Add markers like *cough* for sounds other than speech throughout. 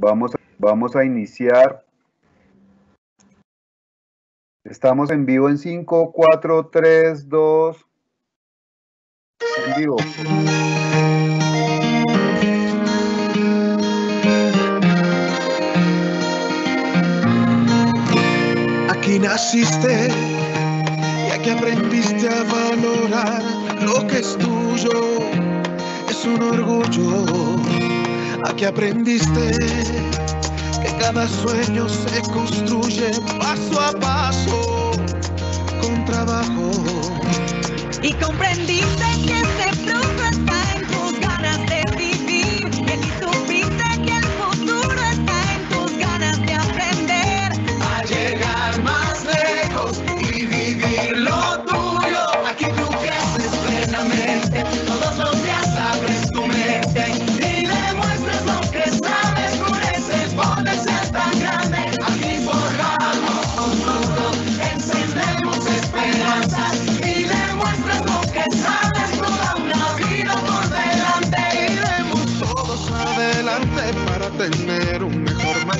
Vamos, vamos a iniciar. Estamos en vivo en 5, 4, 3, 2. En vivo. Aquí naciste y aquí aprendiste a valorar lo que es tuyo. Es un orgullo. Aquí aprendiste que cada sueño se construye paso a paso con trabajo. Y comprendiste que ese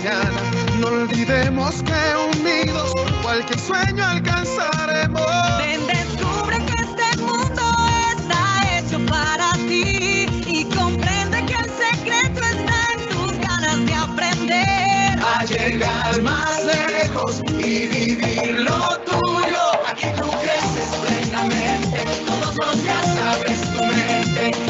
mañana. No olvidemos que unidos cualquier sueño alcanzaremos. Ven, descubre que este mundo está hecho para ti. Y comprende que el secreto está en tus ganas de aprender. a llegar más lejos y vivir lo tuyo. Aquí tú creces plenamente, todos los días abres tu mente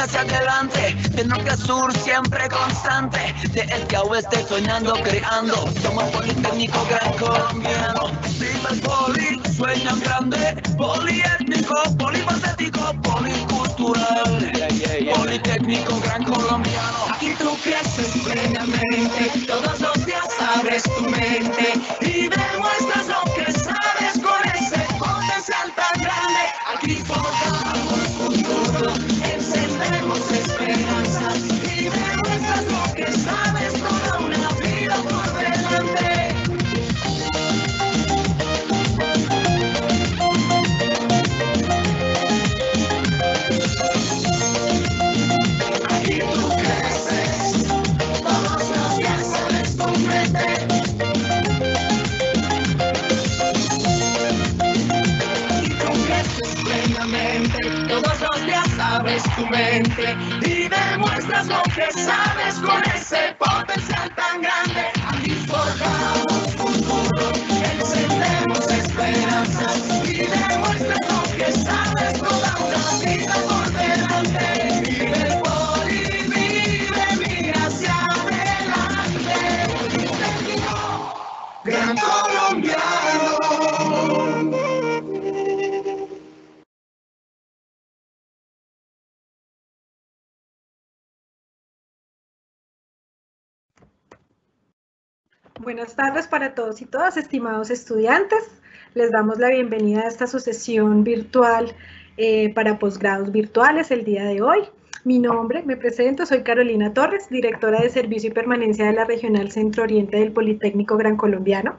hacia adelante, de norte a sur siempre constante, de este a oeste soñando, creando, somos Politécnico Gran Colombiano, viva el poli, sueñan grande, poliétnico, polifacético, policultural, Politécnico Gran Colombiano. Aquí tú creces plenamente, todos los días abres tu mente y demuestras y demuestras lo que sabes con ese potencial tan grande. Buenas tardes para todos y todas, estimados estudiantes. Les damos la bienvenida a esta sucesión virtual eh, para posgrados virtuales el día de hoy. Mi nombre, me presento, soy Carolina Torres, directora de Servicio y Permanencia de la Regional Centro Oriente del Politécnico Gran Colombiano.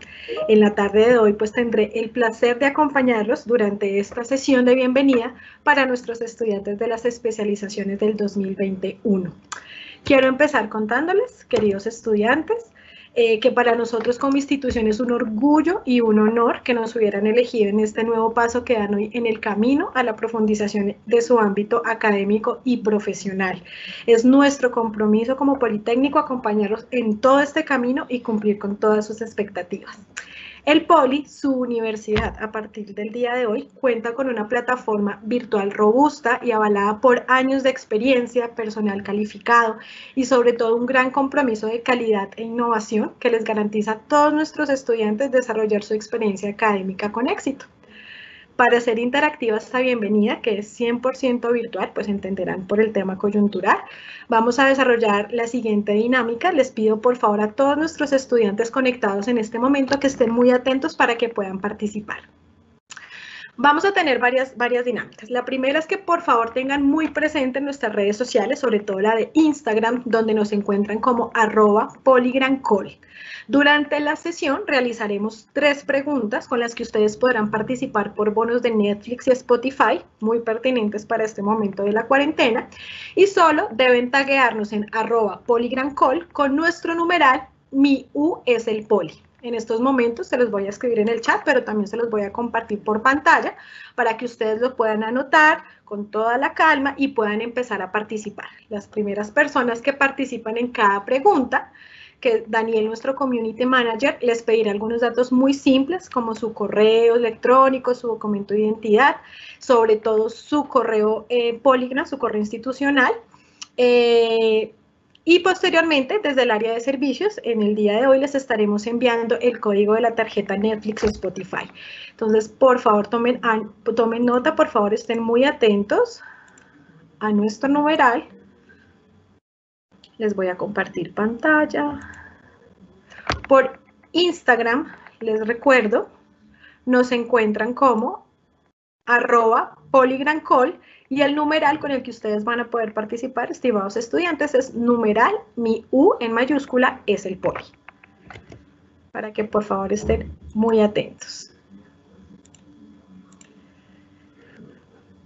En la tarde de hoy pues tendré el placer de acompañarlos durante esta sesión de bienvenida para nuestros estudiantes de las especializaciones del 2021. Quiero empezar contándoles, queridos estudiantes, eh, que para nosotros como institución es un orgullo y un honor que nos hubieran elegido en este nuevo paso que dan hoy en el camino a la profundización de su ámbito académico y profesional. Es nuestro compromiso como Politécnico acompañarlos en todo este camino y cumplir con todas sus expectativas. El Poli, su universidad, a partir del día de hoy, cuenta con una plataforma virtual robusta y avalada por años de experiencia, personal calificado y sobre todo un gran compromiso de calidad e innovación que les garantiza a todos nuestros estudiantes desarrollar su experiencia académica con éxito. Para hacer interactiva esta bienvenida, que es 100% virtual, pues entenderán por el tema coyuntural, vamos a desarrollar la siguiente dinámica. Les pido por favor a todos nuestros estudiantes conectados en este momento que estén muy atentos para que puedan participar. Vamos a tener varias, varias dinámicas. La primera es que por favor tengan muy presente en nuestras redes sociales, sobre todo la de Instagram, donde nos encuentran como arroba poligrancol. Durante la sesión realizaremos tres preguntas con las que ustedes podrán participar por bonos de Netflix y Spotify, muy pertinentes para este momento de la cuarentena, y solo deben taguearnos en arroba poligrancol con nuestro numeral mi U es el poli. En estos momentos se los voy a escribir en el chat, pero también se los voy a compartir por pantalla para que ustedes lo puedan anotar con toda la calma y puedan empezar a participar. Las primeras personas que participan en cada pregunta, que Daniel, nuestro community manager, les pedirá algunos datos muy simples como su correo electrónico, su documento de identidad, sobre todo su correo eh, Polygram, su correo institucional. Eh, y posteriormente, desde el área de servicios, en el día de hoy les estaremos enviando el código de la tarjeta Netflix o Spotify. Entonces, por favor, tomen, tomen nota, por favor, estén muy atentos a nuestro numeral. Les voy a compartir pantalla. Por Instagram, les recuerdo, nos encuentran como arroba poligrancol y el numeral con el que ustedes van a poder participar, estimados estudiantes, es numeral, mi U en mayúscula es el poli. Para que por favor estén muy atentos.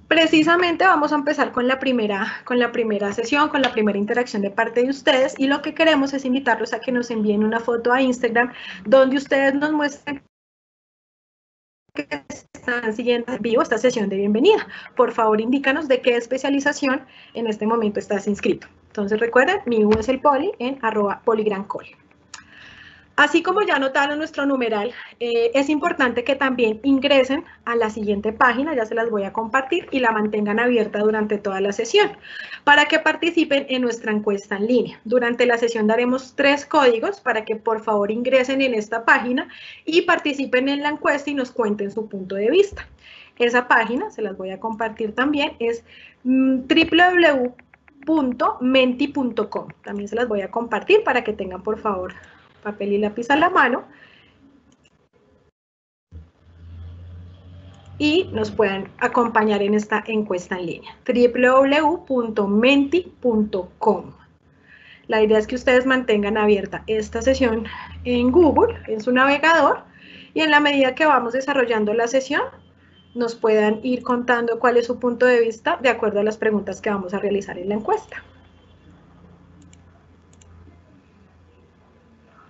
Precisamente vamos a empezar con la, primera, con la primera sesión, con la primera interacción de parte de ustedes y lo que queremos es invitarlos a que nos envíen una foto a Instagram donde ustedes nos muestren que están siguiendo en vivo esta sesión de bienvenida. Por favor, indícanos de qué especialización en este momento estás inscrito. Entonces recuerden, mi U es el poli en arroba poligrancol. Así como ya notaron nuestro numeral, eh, es importante que también ingresen a la siguiente página, ya se las voy a compartir, y la mantengan abierta durante toda la sesión, para que participen en nuestra encuesta en línea. Durante la sesión daremos tres códigos para que por favor ingresen en esta página y participen en la encuesta y nos cuenten su punto de vista. Esa página, se las voy a compartir también, es mm, www.menti.com. También se las voy a compartir para que tengan por favor papel y lápiz a la mano y nos puedan acompañar en esta encuesta en línea. www.menti.com. La idea es que ustedes mantengan abierta esta sesión en Google, en su navegador, y en la medida que vamos desarrollando la sesión, nos puedan ir contando cuál es su punto de vista de acuerdo a las preguntas que vamos a realizar en la encuesta.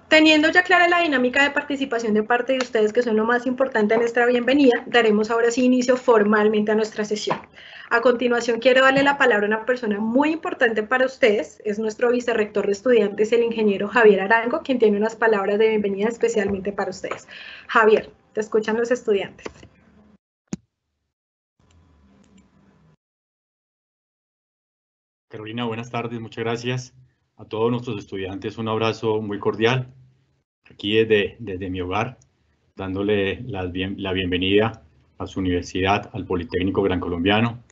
Teniendo ya clara la dinámica de participación de parte de ustedes, que son lo más importante en nuestra bienvenida, daremos ahora sí inicio formalmente a nuestra sesión. A continuación, quiero darle la palabra a una persona muy importante para ustedes. Es nuestro vicerrector de estudiantes, el ingeniero Javier Arango, quien tiene unas palabras de bienvenida especialmente para ustedes. Javier, te escuchan los estudiantes. Carolina, buenas tardes, muchas gracias a todos nuestros estudiantes un abrazo muy cordial aquí desde, desde mi hogar, dándole la, la bienvenida a su universidad, al Politécnico Gran Colombiano,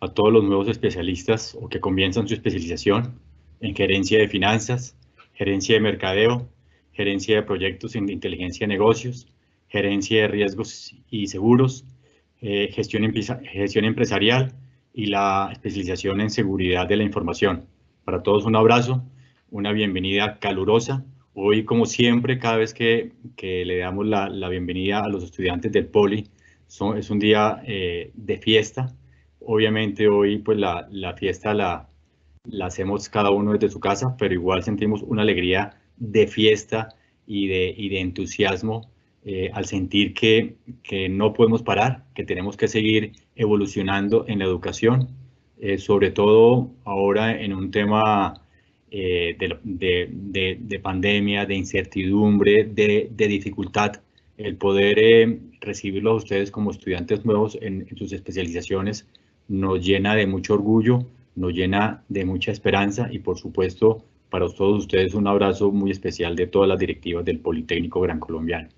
a todos los nuevos especialistas o que comienzan su especialización en gerencia de finanzas, gerencia de mercadeo, gerencia de proyectos en inteligencia de negocios, gerencia de riesgos y seguros, eh, gestión, gestión empresarial y la especialización en seguridad de la información. Para todos un abrazo, una bienvenida calurosa. Hoy, como siempre, cada vez que, que le damos la, la, bienvenida a los estudiantes del Poli, son, es un día eh, de fiesta. Obviamente hoy pues la, la fiesta la, la hacemos cada uno desde su casa, pero igual sentimos una alegría de fiesta y de, y de entusiasmo eh, al sentir que, que, no podemos parar, que tenemos que seguir evolucionando en la educación, eh, sobre todo ahora en un tema eh, de, de, de, pandemia, de incertidumbre, de, dificultad, el poder eh, recibirlos a ustedes como estudiantes nuevos en, en, sus especializaciones nos llena de mucho orgullo, nos llena de mucha esperanza y por supuesto para todos ustedes un abrazo muy especial de todas las directivas del Politécnico Gran Colombiano.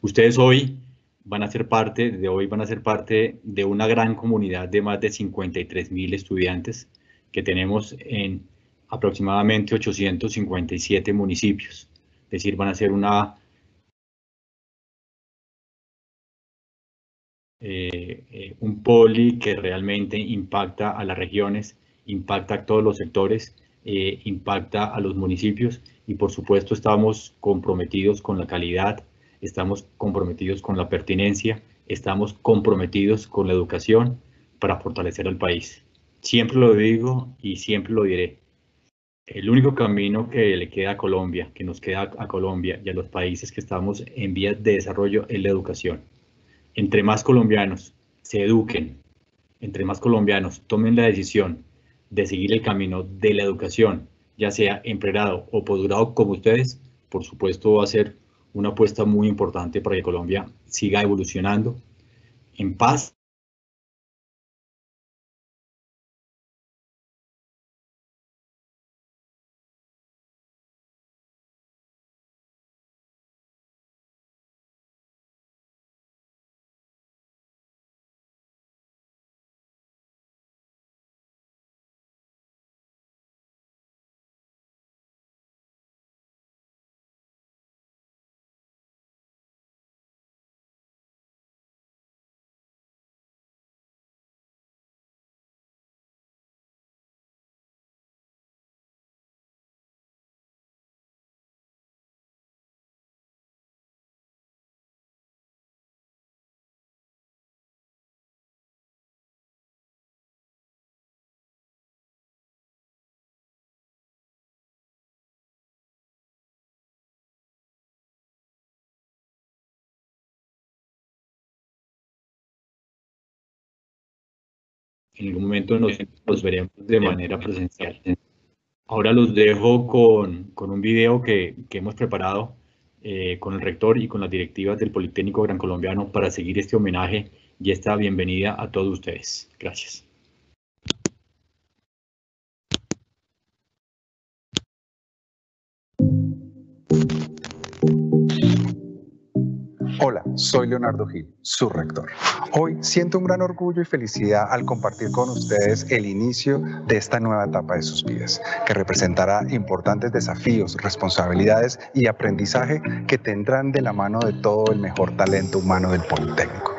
Ustedes hoy van a ser parte, de hoy van a ser parte de una gran comunidad de más de 53 mil estudiantes que tenemos en aproximadamente 857 municipios. Es decir, van a ser una eh, eh, un poli que realmente impacta a las regiones, impacta a todos los sectores, eh, impacta a los municipios y por supuesto estamos comprometidos con la calidad, estamos comprometidos con la pertinencia, estamos comprometidos con la educación para fortalecer al país. Siempre lo digo y siempre lo diré. El único camino que le queda a Colombia, que nos queda a Colombia y a los países que estamos en vías de desarrollo es la educación. Entre más colombianos se eduquen, entre más colombianos tomen la decisión de seguir el camino de la educación, ya sea en o posgrado como ustedes, por supuesto va a ser una apuesta muy importante para que Colombia siga evolucionando en paz en algún momento nos, nos veremos de manera presencial. Ahora los dejo con, con un video que, que hemos preparado eh, con el rector y con las directivas del Politécnico Gran Colombiano para seguir este homenaje y esta bienvenida a todos ustedes. Gracias. Hola, soy Leonardo Gil, su rector. Hoy siento un gran orgullo y felicidad al compartir con ustedes el inicio de esta nueva etapa de sus vidas, que representará importantes desafíos, responsabilidades y aprendizaje que tendrán de la mano de todo el mejor talento humano del Politécnico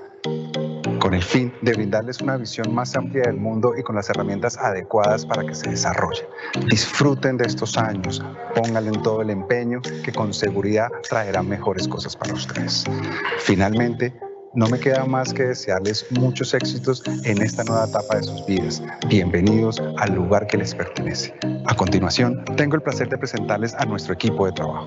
el fin de brindarles una visión más amplia del mundo y con las herramientas adecuadas para que se desarrollen. Disfruten de estos años, pónganle en todo el empeño que con seguridad traerá mejores cosas para ustedes. Finalmente, no me queda más que desearles muchos éxitos en esta nueva etapa de sus vidas. Bienvenidos al lugar que les pertenece. A continuación, tengo el placer de presentarles a nuestro equipo de trabajo.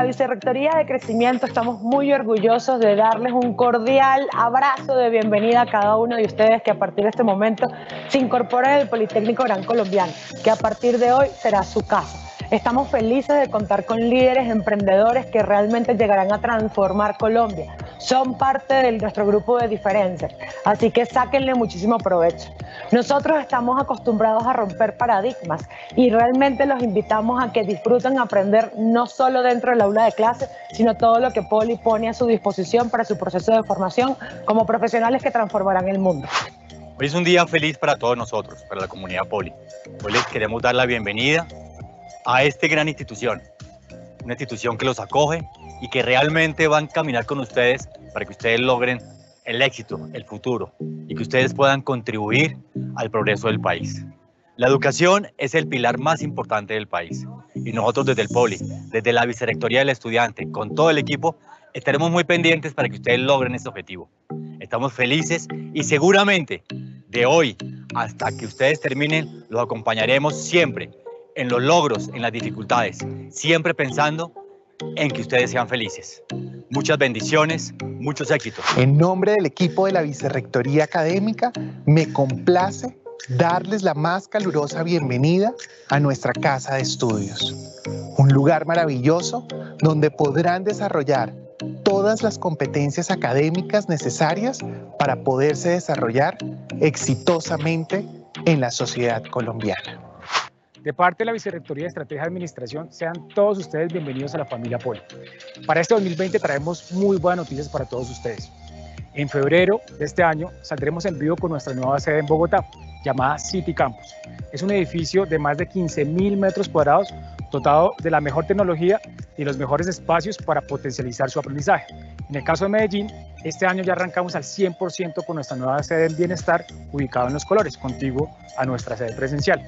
La Vicerrectoría de Crecimiento estamos muy orgullosos de darles un cordial abrazo de bienvenida a cada uno de ustedes que a partir de este momento se incorpora en el Politécnico Gran Colombiano, que a partir de hoy será su casa. Estamos felices de contar con líderes emprendedores que realmente llegarán a transformar Colombia. Son parte de nuestro grupo de diferencias, así que sáquenle muchísimo provecho. Nosotros estamos acostumbrados a romper paradigmas y realmente los invitamos a que disfruten aprender no solo dentro del aula de clase, sino todo lo que Poli pone a su disposición para su proceso de formación como profesionales que transformarán el mundo. Hoy es un día feliz para todos nosotros, para la comunidad Poli. Hoy les queremos dar la bienvenida a esta gran institución, una institución que los acoge y que realmente va a caminar con ustedes para que ustedes logren el éxito, el futuro y que ustedes puedan contribuir al progreso del país. La educación es el pilar más importante del país y nosotros desde el Poli, desde la Vicerrectoría del Estudiante, con todo el equipo, estaremos muy pendientes para que ustedes logren este objetivo. Estamos felices y seguramente de hoy hasta que ustedes terminen, los acompañaremos siempre en los logros, en las dificultades, siempre pensando en que ustedes sean felices. Muchas bendiciones, muchos éxitos. En nombre del equipo de la Vicerrectoría Académica, me complace darles la más calurosa bienvenida a nuestra casa de estudios. Un lugar maravilloso donde podrán desarrollar todas las competencias académicas necesarias para poderse desarrollar exitosamente en la sociedad colombiana. De parte de la Vicerrectoría de Estrategia de Administración, sean todos ustedes bienvenidos a la familia Poli. Para este 2020 traemos muy buenas noticias para todos ustedes. En febrero de este año saldremos en vivo con nuestra nueva sede en Bogotá, llamada City Campus. Es un edificio de más de 15 mil metros cuadrados, dotado de la mejor tecnología y los mejores espacios para potencializar su aprendizaje. En el caso de Medellín, Este año ya arrancamos al 100% con nuestra nueva sede en Bienestar, ubicado en Los Colores, contiguo a nuestra sede presencial.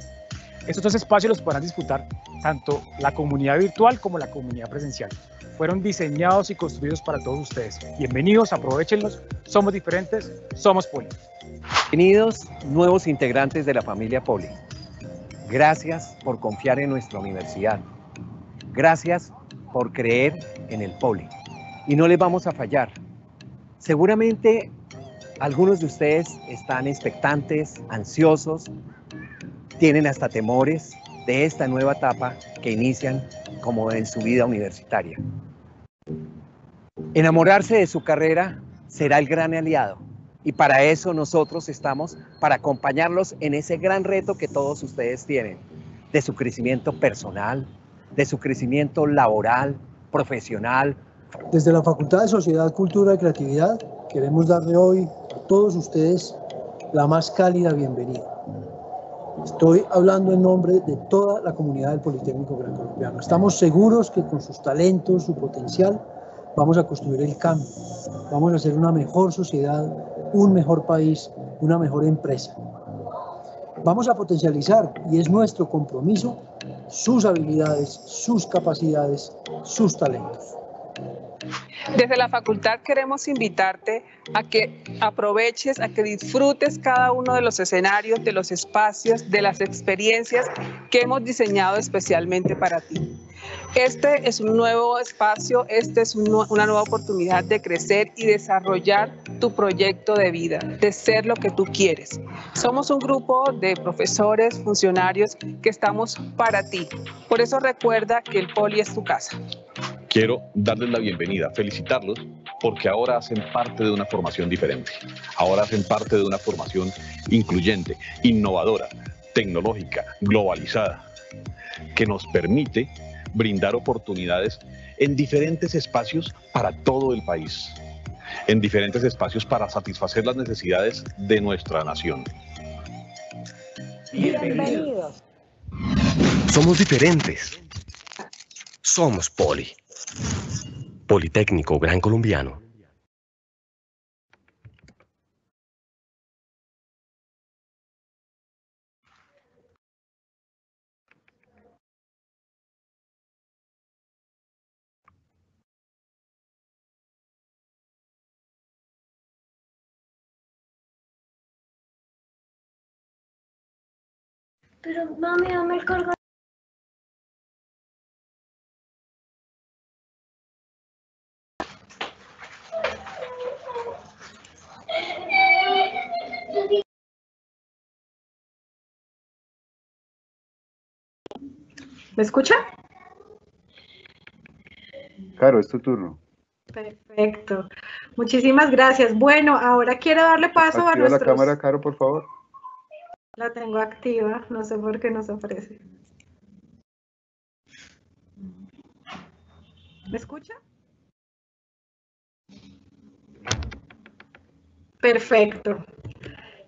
Estos dos espacios los podrán disfrutar tanto la comunidad virtual como la comunidad presencial. Fueron diseñados y construidos para todos ustedes. Bienvenidos, aprovechenlos. Somos diferentes, somos Poli. Bienvenidos nuevos integrantes de la familia Poli. Gracias por confiar en nuestra universidad. Gracias por creer en el Poli. Y no les vamos a fallar. Seguramente algunos de ustedes están expectantes, ansiosos, tienen hasta temores de esta nueva etapa que inician como en su vida universitaria. Enamorarse de su carrera será el gran aliado y para eso nosotros estamos, para acompañarlos en ese gran reto que todos ustedes tienen, de su crecimiento personal, de su crecimiento laboral, profesional. Desde la Facultad de Sociedad, Cultura y Creatividad queremos darle hoy a todos ustedes la más cálida bienvenida. Estoy hablando en nombre de toda la comunidad del Politécnico Colombiano. Estamos seguros que con sus talentos, su potencial, vamos a construir el cambio. Vamos a hacer una mejor sociedad, un mejor país, una mejor empresa. Vamos a potencializar, y es nuestro compromiso, sus habilidades, sus capacidades, sus talentos. Desde la facultad queremos invitarte a que aproveches, a que disfrutes cada uno de los escenarios, de los espacios, de las experiencias que hemos diseñado especialmente para ti. Este es un nuevo espacio, esta es una nueva oportunidad de crecer y desarrollar tu proyecto de vida, de ser lo que tú quieres. Somos un grupo de profesores, funcionarios que estamos para ti. Por eso recuerda que el Poli es tu casa. Quiero darles la bienvenida, felicitarlos, porque ahora hacen parte de una formación diferente. Ahora hacen parte de una formación incluyente, innovadora, tecnológica, globalizada, que nos permite brindar oportunidades en diferentes espacios para todo el país, en diferentes espacios para satisfacer las necesidades de nuestra nación. Bienvenidos. Somos diferentes. Somos Poli. Politécnico Gran Colombiano. Pero mami, dame el cargador. ¿Me escucha? Caro, es tu turno. Perfecto. Muchísimas gracias. Bueno, ahora quiero darle paso a Activa la nuestros... cámara, Caro, por favor. La tengo activa, no sé por qué no se ofrece. ¿Me escucha? Perfecto.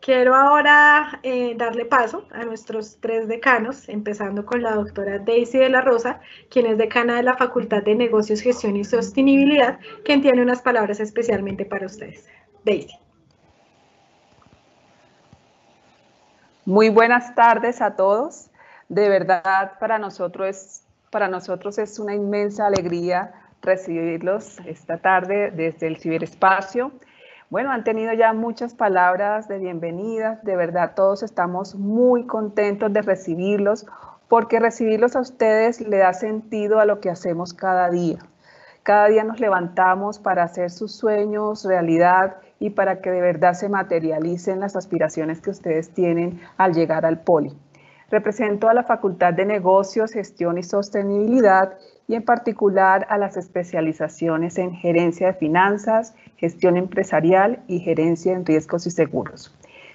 Quiero ahora eh, darle paso a nuestros tres decanos, empezando con la doctora Daisy de la Rosa, quien es decana de la Facultad de Negocios, Gestión y Sostenibilidad, quien tiene unas palabras especialmente para ustedes. Daisy. Muy buenas tardes a todos. De verdad, para nosotros es, para nosotros es una inmensa alegría recibirlos esta tarde desde el ciberespacio. Bueno, han tenido ya muchas palabras de bienvenida. De verdad, todos estamos muy contentos de recibirlos porque recibirlos a ustedes le da sentido a lo que hacemos cada día. Cada día nos levantamos para hacer sus sueños realidad y para que de verdad se materialicen las aspiraciones que ustedes tienen al llegar al Poli. Represento a la Facultad de Negocios, Gestión y Sostenibilidad y en particular a las especializaciones en gerencia de finanzas, gestión empresarial y gerencia en riesgos y seguros.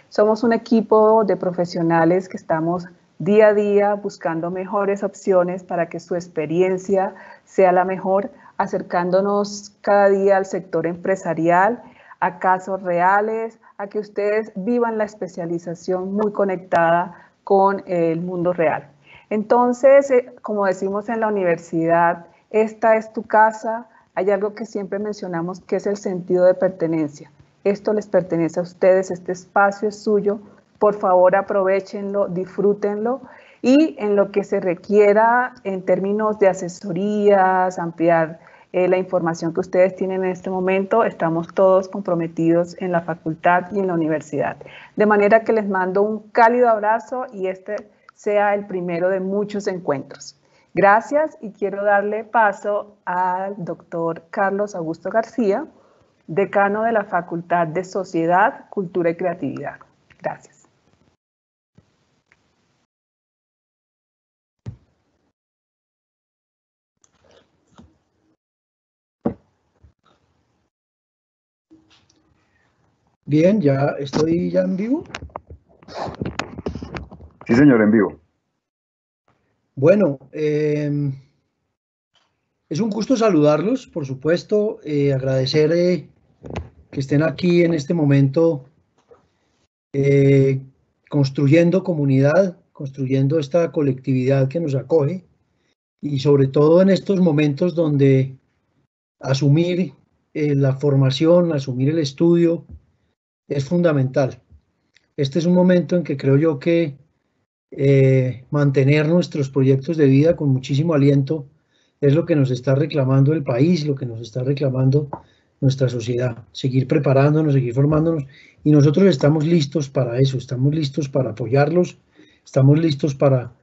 Somos un equipo de profesionales que estamos día a día buscando mejores opciones para que su experiencia sea la mejor, acercándonos cada día al sector empresarial, a casos reales, a que ustedes vivan la especialización muy conectada con el mundo real. Entonces, eh, como decimos en la universidad, esta es tu casa, hay algo que siempre mencionamos que es el sentido de pertenencia. Esto les pertenece a ustedes, este espacio es suyo. Por favor, aprovechenlo, disfrútenlo y en lo que se requiera en términos de asesorías, ampliar eh, la información que ustedes tienen en este momento, estamos todos comprometidos en la facultad y en la universidad. De manera que les mando un cálido abrazo y este sea el primero de muchos encuentros. Gracias y quiero darle paso al doctor Carlos Augusto García, decano de la Facultad de Sociedad, Cultura y Creatividad. Gracias. Bien, ya estoy ya en vivo. Sí, señor, en vivo. Bueno, eh, es un gusto saludarlos, por supuesto, eh, agradecer eh, que estén aquí en este momento construyendo comunidad, construyendo esta colectividad que nos acoge y sobre todo en estos momentos donde asumir la formación, asumir el estudio es fundamental. Este es un momento en que creo yo que eh, mantener nuestros proyectos de vida con muchísimo aliento es lo que nos está reclamando el país, lo que nos está reclamando nuestra sociedad. Seguir preparándonos, seguir formándonos y nosotros estamos listos para eso, estamos listos para apoyarlos, estamos listos para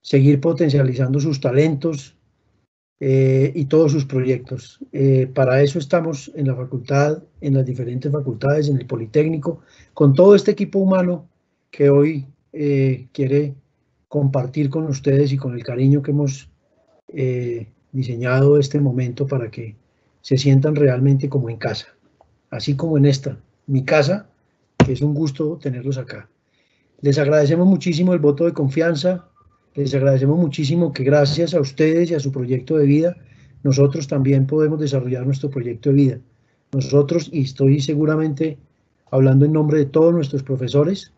seguir potencializando sus talentos eh, y todos sus proyectos. Eh, para eso estamos en la facultad, en las diferentes facultades, en el Politécnico, con todo este equipo humano que hoy eh, quiere compartir con ustedes y con el cariño que hemos eh, diseñado este momento para que se sientan realmente como en casa, así como en esta, mi casa, que es un gusto tenerlos acá. Les agradecemos muchísimo el voto de confianza, les agradecemos muchísimo que gracias a ustedes y a su proyecto de vida, nosotros también podemos desarrollar nuestro proyecto de vida. Nosotros, y estoy seguramente hablando en nombre de todos nuestros profesores,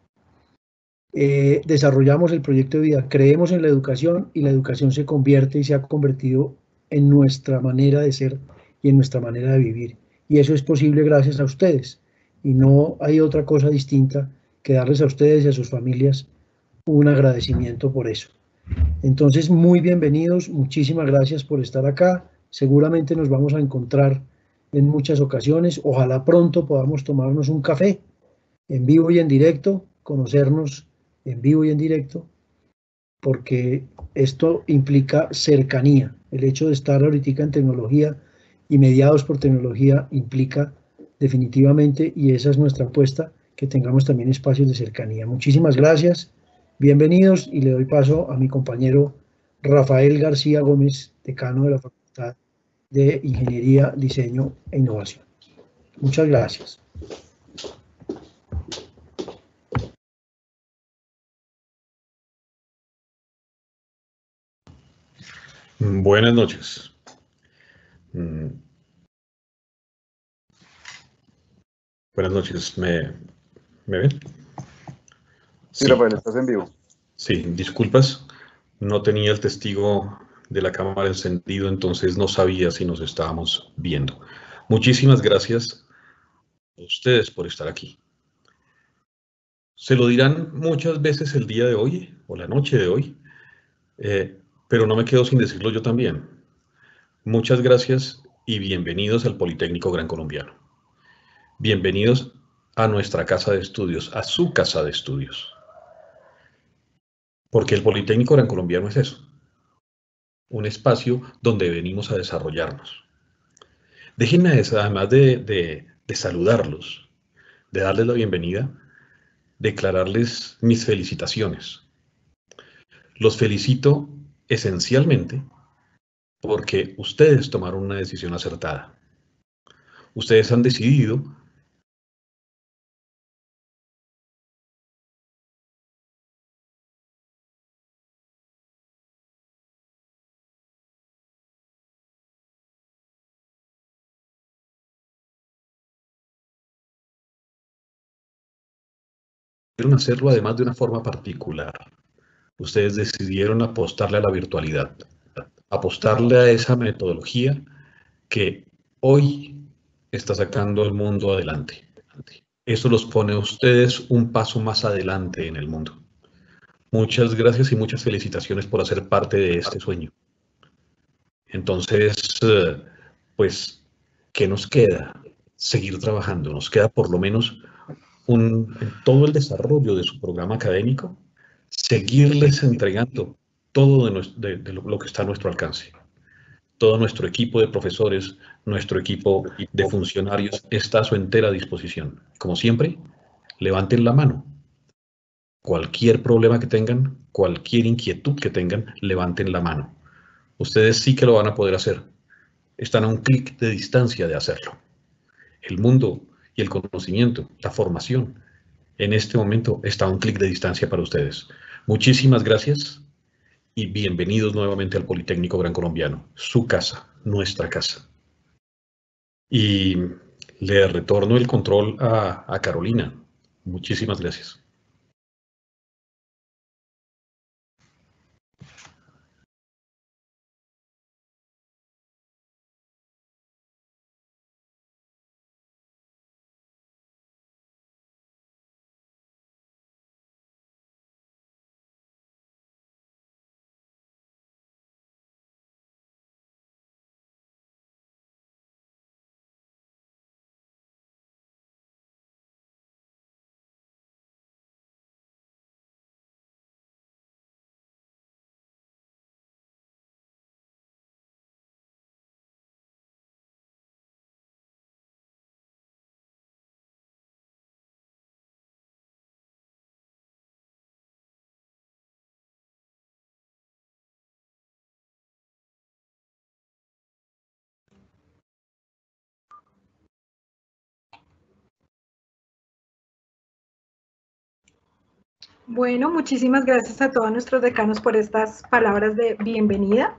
eh, desarrollamos el proyecto de vida, creemos en la educación y la educación se convierte y se ha convertido en nuestra manera de ser y en nuestra manera de vivir. Y eso es posible gracias a ustedes. Y no hay otra cosa distinta que darles a ustedes y a sus familias un agradecimiento por eso. Entonces, muy bienvenidos, muchísimas gracias por estar acá. Seguramente nos vamos a encontrar en muchas ocasiones. Ojalá pronto podamos tomarnos un café en vivo y en directo, conocernos en vivo y en directo, porque esto implica cercanía. El hecho de estar ahorita en tecnología y mediados por tecnología implica definitivamente, y esa es nuestra apuesta, que tengamos también espacios de cercanía. Muchísimas gracias, bienvenidos y le doy paso a mi compañero Rafael García Gómez, decano de la Facultad de Ingeniería, Diseño e Innovación. Muchas gracias. Buenas noches. Mm. Buenas noches, ¿me, me ven? Sí, Rafael, estás en vivo. Sí, disculpas, no tenía el testigo de la cámara encendido, entonces no sabía si nos estábamos viendo. Muchísimas gracias a ustedes por estar aquí. Se lo dirán muchas veces el día de hoy o la noche de hoy, eh, pero no me quedo sin decirlo yo también. Muchas gracias y bienvenidos al Politécnico Gran Colombiano. Bienvenidos a nuestra casa de estudios, a su casa de estudios. Porque el Politécnico Gran Colombiano es eso, un espacio donde venimos a desarrollarnos. Déjenme, además de, de, de saludarlos, de darles la bienvenida, declararles mis felicitaciones. Los felicito esencialmente porque ustedes tomaron una decisión acertada. Ustedes han decidido hacerlo además de una forma particular. Ustedes decidieron apostarle a la virtualidad, apostarle a esa metodología que hoy está sacando el mundo adelante. Eso los pone a ustedes un paso más adelante en el mundo. Muchas gracias y muchas felicitaciones por hacer parte de este sueño. Entonces, eh, pues, ¿qué nos queda? Seguir trabajando. Nos queda por lo menos todo el desarrollo de su programa académico, seguirles entregando todo de, lo que está a nuestro alcance. Todo nuestro equipo de profesores, nuestro equipo de funcionarios está a su entera disposición. Como siempre, levanten la mano. Cualquier problema que tengan, cualquier inquietud que tengan, levanten la mano. Ustedes sí que lo van a poder hacer. Están a un clic de distancia de hacerlo. El mundo y el conocimiento, la formación, en este momento está un clic de distancia para ustedes. Muchísimas gracias y bienvenidos nuevamente al Politécnico Gran Colombiano, su casa, nuestra casa. Y le retorno el control a Carolina. Muchísimas gracias. Bueno, muchísimas gracias a todos nuestros decanos por estas palabras de bienvenida.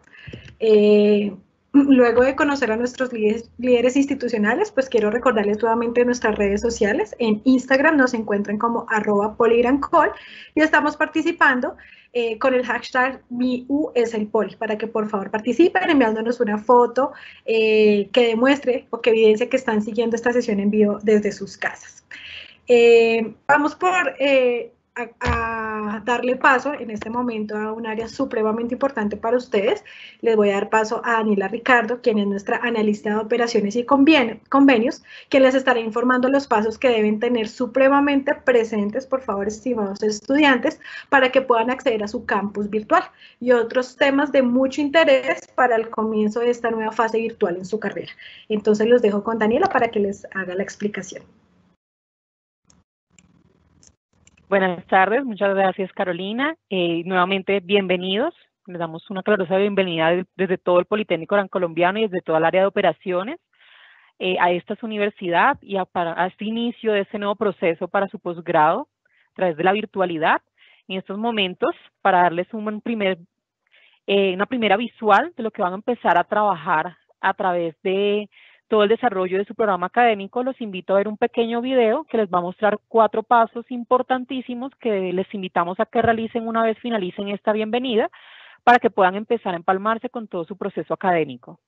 Eh, luego de conocer a nuestros líderes, institucionales, pues quiero recordarles nuevamente nuestras redes sociales. En Instagram nos encuentran como arroba poligrancol y estamos participando eh, con el hashtag MiU es para que por favor participen enviándonos una foto eh, que demuestre o que evidencie que están siguiendo esta sesión en vivo desde sus casas. Vamos por a, a darle paso en este momento a un área supremamente importante para ustedes. Les voy a dar paso a Daniela Ricardo, quien es nuestra analista de operaciones y convenios, quien les estará informando los pasos que deben tener supremamente presentes, por favor, estimados estudiantes, para que puedan acceder a su campus virtual y otros temas de mucho interés para el comienzo de esta nueva fase virtual en su carrera. Entonces los dejo con Daniela para que les haga la explicación. Buenas tardes, muchas gracias Carolina. Eh, nuevamente bienvenidos. Les damos una calurosa bienvenida de- desde todo el Politécnico Gran Colombiano y desde toda el área de operaciones eh, a esta universidad y a, para, a este inicio de este nuevo proceso para su posgrado a través de la virtualidad. En estos momentos, para darles un primer, eh, una primera visual de lo que van a empezar a trabajar a través de todo el desarrollo de su programa académico, los invito a ver un pequeño video que les va a mostrar cuatro pasos importantísimos que les invitamos a que realicen una vez finalicen esta bienvenida para que puedan empezar a empalmarse con todo su proceso académico.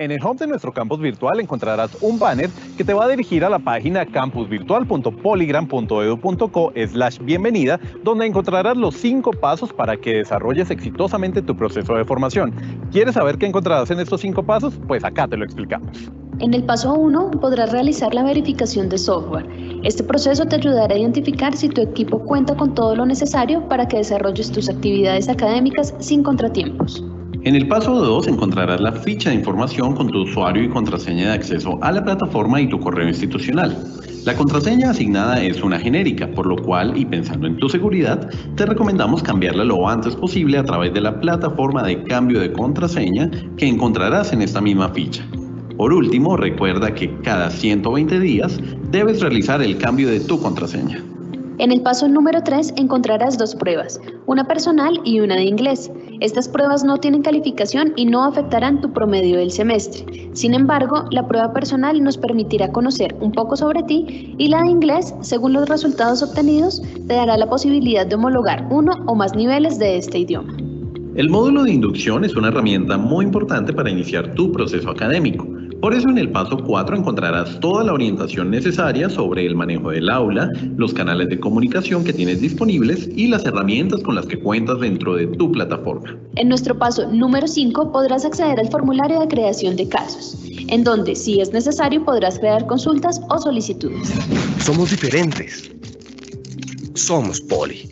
En el home de nuestro campus virtual encontrarás un banner que te va a dirigir a la página campusvirtual.polygram.edu.co slash bienvenida, donde encontrarás los cinco pasos para que desarrolles exitosamente tu proceso de formación. ¿Quieres saber qué encontrarás en estos cinco pasos? Pues acá te lo explicamos. En el paso 1 podrás realizar la verificación de software. Este proceso te ayudará a identificar si tu equipo cuenta con todo lo necesario para que desarrolles tus actividades académicas sin contratiempos. En el paso 2 encontrarás la ficha de información con tu usuario y contraseña de acceso a la plataforma y tu correo institucional. La contraseña asignada es una genérica, por lo cual, y pensando en tu seguridad, te recomendamos cambiarla lo antes posible a través de la plataforma de cambio de contraseña que encontrarás en esta misma ficha. Por último, recuerda que cada 120 días debes realizar el cambio de tu contraseña. En el paso número 3 encontrarás dos pruebas, una personal y una de inglés. Estas pruebas no tienen calificación y no afectarán tu promedio del semestre. Sin embargo, la prueba personal nos permitirá conocer un poco sobre ti y la de inglés, según los resultados obtenidos, te dará la posibilidad de homologar uno o más niveles de este idioma. El módulo de inducción es una herramienta muy importante para iniciar tu proceso académico. Por eso en el paso 4 encontrarás toda la orientación necesaria sobre el manejo del aula, los canales de comunicación que tienes disponibles y las herramientas con las que cuentas dentro de tu plataforma. En nuestro paso número 5 podrás acceder al formulario de creación de casos, en donde, si es necesario, podrás crear consultas o solicitudes. Somos diferentes. Somos Poli.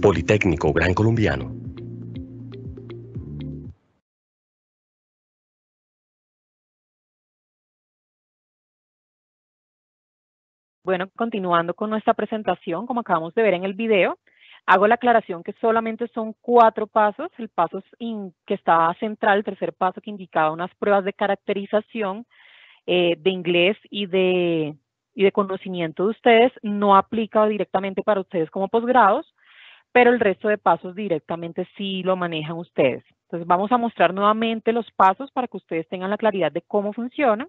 Politécnico Gran Colombiano. Bueno, continuando con nuestra presentación, como acabamos de ver en el video, hago la aclaración que solamente son cuatro pasos. El paso que estaba central, el tercer paso que indicaba unas pruebas de caracterización eh, de inglés y de, y de conocimiento de ustedes, no aplica directamente para ustedes como posgrados, pero el resto de pasos directamente sí lo manejan ustedes. Entonces vamos a mostrar nuevamente los pasos para que ustedes tengan la claridad de cómo funcionan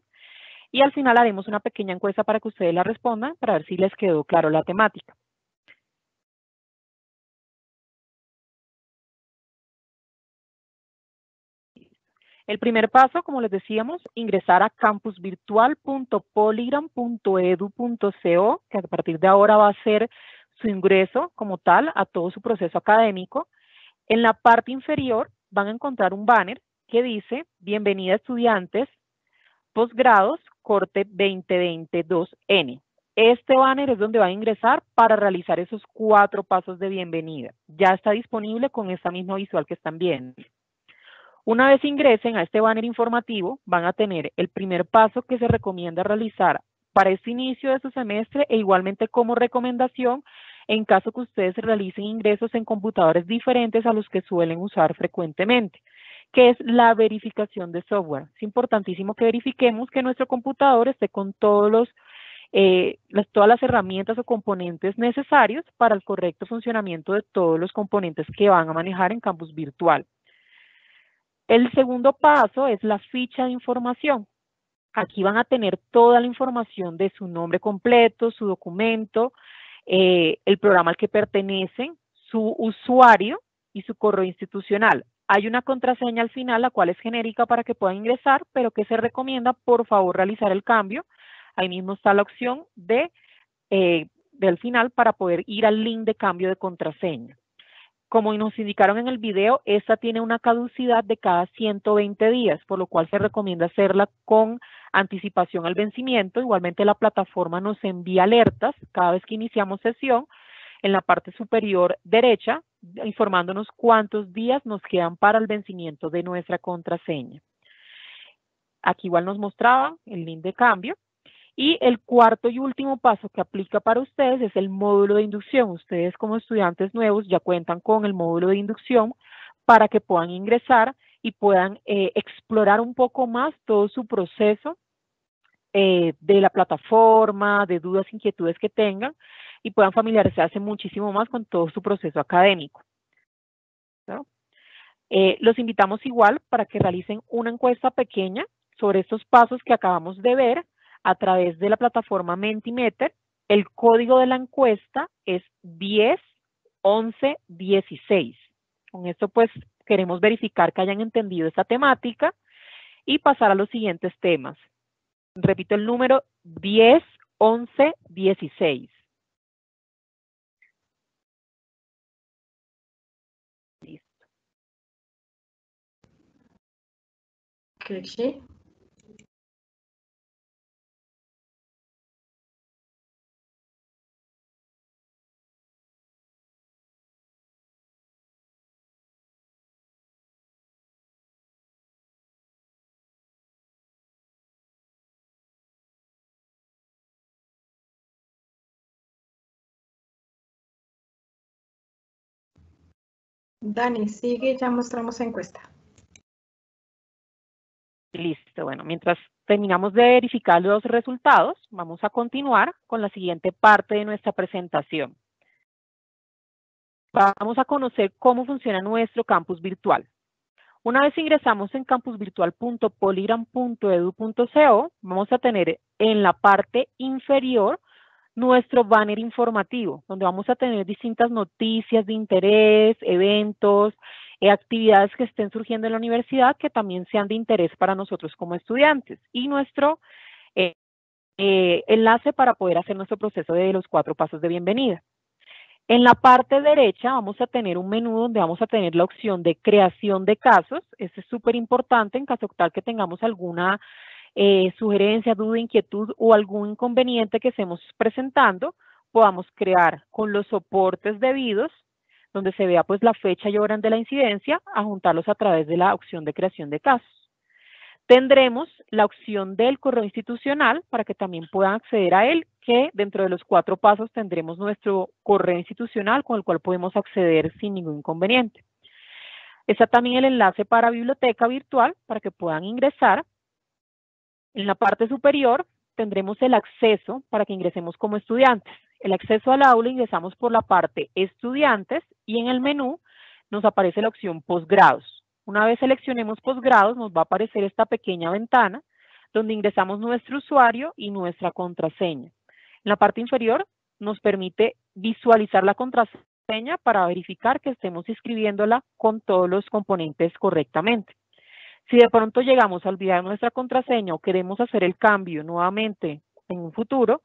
y al final haremos una pequeña encuesta para que ustedes la respondan para ver si les quedó claro la temática. El primer paso, como les decíamos, ingresar a campusvirtual.polygram.edu.co, que a partir de ahora va a ser su ingreso como tal a todo su proceso académico. En la parte inferior van a encontrar un banner que dice, bienvenida estudiantes, posgrados, corte 2022N. Este banner es donde va a ingresar para realizar esos cuatro pasos de bienvenida. Ya está disponible con esta misma visual que están viendo. Una vez ingresen a este banner informativo, van a tener el primer paso que se recomienda realizar para este inicio de su semestre e igualmente como recomendación en caso que ustedes realicen ingresos en computadores diferentes a los que suelen usar frecuentemente que es la verificación de software. Es importantísimo que verifiquemos que nuestro computador esté con eh, todas las herramientas o componentes necesarios para el correcto funcionamiento de todos los componentes que van a manejar en campus virtual. El segundo paso es la ficha de información. Aquí van a tener toda la información de su nombre completo, su documento, eh, el programa al que pertenecen, su usuario y su correo institucional. Hay una contraseña al final, la cual es genérica para que puedan ingresar, pero que se recomienda, por favor, realizar el cambio. Ahí mismo está la opción de, eh, del final para poder ir al link de cambio de contraseña. Como nos indicaron en el video, esta tiene una caducidad de cada 120 días, por lo cual se recomienda hacerla con anticipación al vencimiento. Igualmente la plataforma nos envía alertas cada vez que iniciamos sesión en la parte superior derecha informándonos cuántos días nos quedan para el vencimiento de nuestra contraseña. Aquí igual nos mostraba el link de cambio. Y el cuarto y último paso que aplica para ustedes es el módulo de inducción. Ustedes como estudiantes nuevos ya cuentan con el módulo de inducción para que puedan ingresar y puedan eh, explorar un poco más todo su proceso eh, de la plataforma, de dudas, inquietudes que tengan y puedan familiarizarse muchísimo más con todo su proceso académico. Eh, los invitamos igual para que realicen una encuesta pequeña sobre estos pasos que acabamos de ver a través de la plataforma Mentimeter. El código de la encuesta es 10 11 16. Con esto pues queremos verificar que hayan entendido esta temática y pasar a los siguientes temas. Repito el número 10 11 16. Dani, sigue, ya mostramos encuesta. Listo, bueno, mientras terminamos de verificar los resultados, vamos a continuar con la siguiente parte de nuestra presentación. Vamos a conocer cómo funciona nuestro campus virtual. Una vez ingresamos en campusvirtual.polygram.edu.co, vamos a tener en la parte inferior nuestro banner informativo, donde vamos a tener distintas noticias de interés, eventos, actividades que estén surgiendo en la universidad que también sean de interés para nosotros como estudiantes y nuestro eh, eh, enlace para poder hacer nuestro proceso de los cuatro pasos de bienvenida. En la parte derecha vamos a tener un menú donde vamos a tener la opción de creación de casos. Este es súper importante en caso tal que tengamos alguna eh, sugerencia, duda, inquietud o algún inconveniente que estemos presentando, podamos crear con los soportes debidos, donde se vea pues la fecha y hora de la incidencia, a juntarlos a través de la opción de creación de casos. Tendremos la opción del correo institucional para que también puedan acceder a él, que dentro de los cuatro pasos tendremos nuestro correo institucional con el cual podemos acceder sin ningún inconveniente. Está también el enlace para biblioteca virtual para que puedan ingresar. En la parte superior tendremos el acceso para que ingresemos como estudiantes. El acceso al aula ingresamos por la parte estudiantes y en el menú nos aparece la opción posgrados. Una vez seleccionemos posgrados, nos va a aparecer esta pequeña ventana donde ingresamos nuestro usuario y nuestra contraseña. En la parte inferior nos permite visualizar la contraseña para verificar que estemos escribiéndola con todos los componentes correctamente. Si de pronto llegamos a olvidar nuestra contraseña o queremos hacer el cambio nuevamente en un futuro,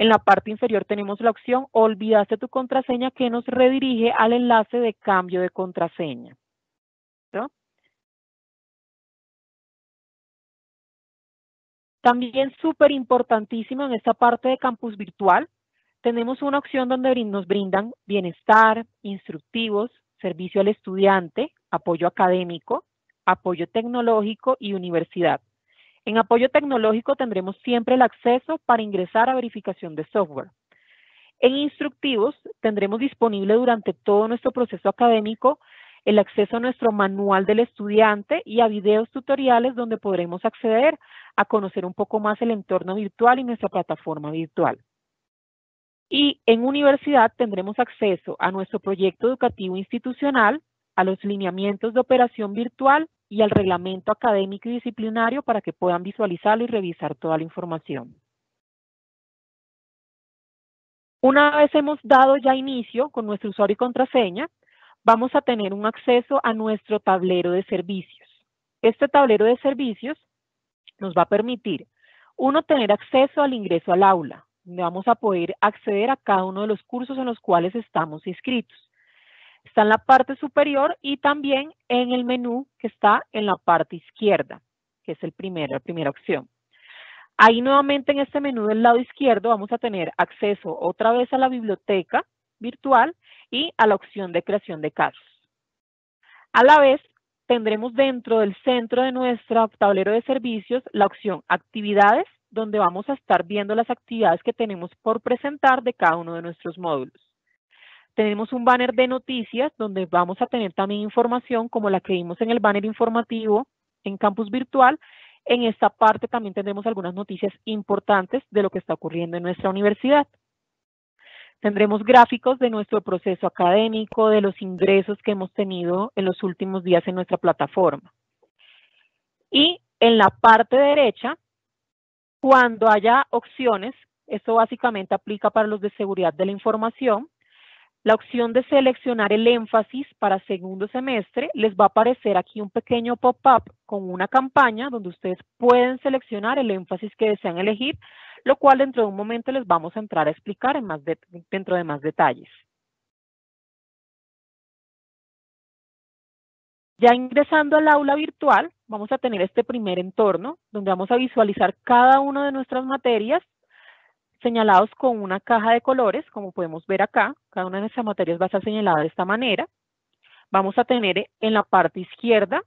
en la parte inferior tenemos la opción olvidaste tu contraseña que nos redirige al enlace de cambio de contraseña. También súper importantísimo en esta parte de campus virtual, tenemos una opción donde nos brindan bienestar, instructivos, servicio al estudiante, apoyo académico, apoyo tecnológico y universidad. En apoyo tecnológico tendremos siempre el acceso para ingresar a verificación de software. En instructivos tendremos disponible durante todo nuestro proceso académico el acceso a nuestro manual del estudiante y a videos tutoriales donde podremos acceder a conocer un poco más el entorno virtual y nuestra plataforma virtual. Y en universidad tendremos acceso a nuestro proyecto educativo institucional, a los lineamientos de operación virtual y al reglamento académico y disciplinario para que puedan visualizarlo y revisar toda la información. Una vez hemos dado ya inicio con nuestro usuario y contraseña, vamos a tener un acceso a nuestro tablero de servicios. Este tablero de servicios nos va a permitir, uno, tener acceso al ingreso al aula, donde vamos a poder acceder a cada uno de los cursos en los cuales estamos inscritos. Está en la parte superior y también en el menú que está en la parte izquierda, que es el primero, la primera opción. Ahí nuevamente en este menú del lado izquierdo vamos a tener acceso otra vez a la biblioteca virtual y a la opción de creación de casos. A la vez, tendremos dentro del centro de nuestro tablero de servicios la opción actividades, donde vamos a estar viendo las actividades que tenemos por presentar de cada uno de nuestros módulos. Tenemos un banner de noticias donde vamos a tener también información como la que vimos en el banner informativo en campus virtual. En esta parte también tendremos algunas noticias importantes de lo que está ocurriendo en nuestra universidad. Tendremos gráficos de nuestro proceso académico, de los ingresos que hemos tenido en los últimos días en nuestra plataforma. Y en la parte derecha, cuando haya opciones, esto básicamente aplica para los de seguridad de la información, la opción de seleccionar el énfasis para segundo semestre, les va a aparecer aquí un pequeño pop-up con una campaña donde ustedes pueden seleccionar el énfasis que desean elegir lo cual dentro de un momento les vamos a entrar a explicar en más dentro de más detalles. Ya ingresando al aula virtual, vamos a tener este primer entorno, donde vamos a visualizar cada una de nuestras materias señalados con una caja de colores, como podemos ver acá. Cada una de nuestras materias va a estar señalada de esta manera. Vamos a tener en la parte izquierda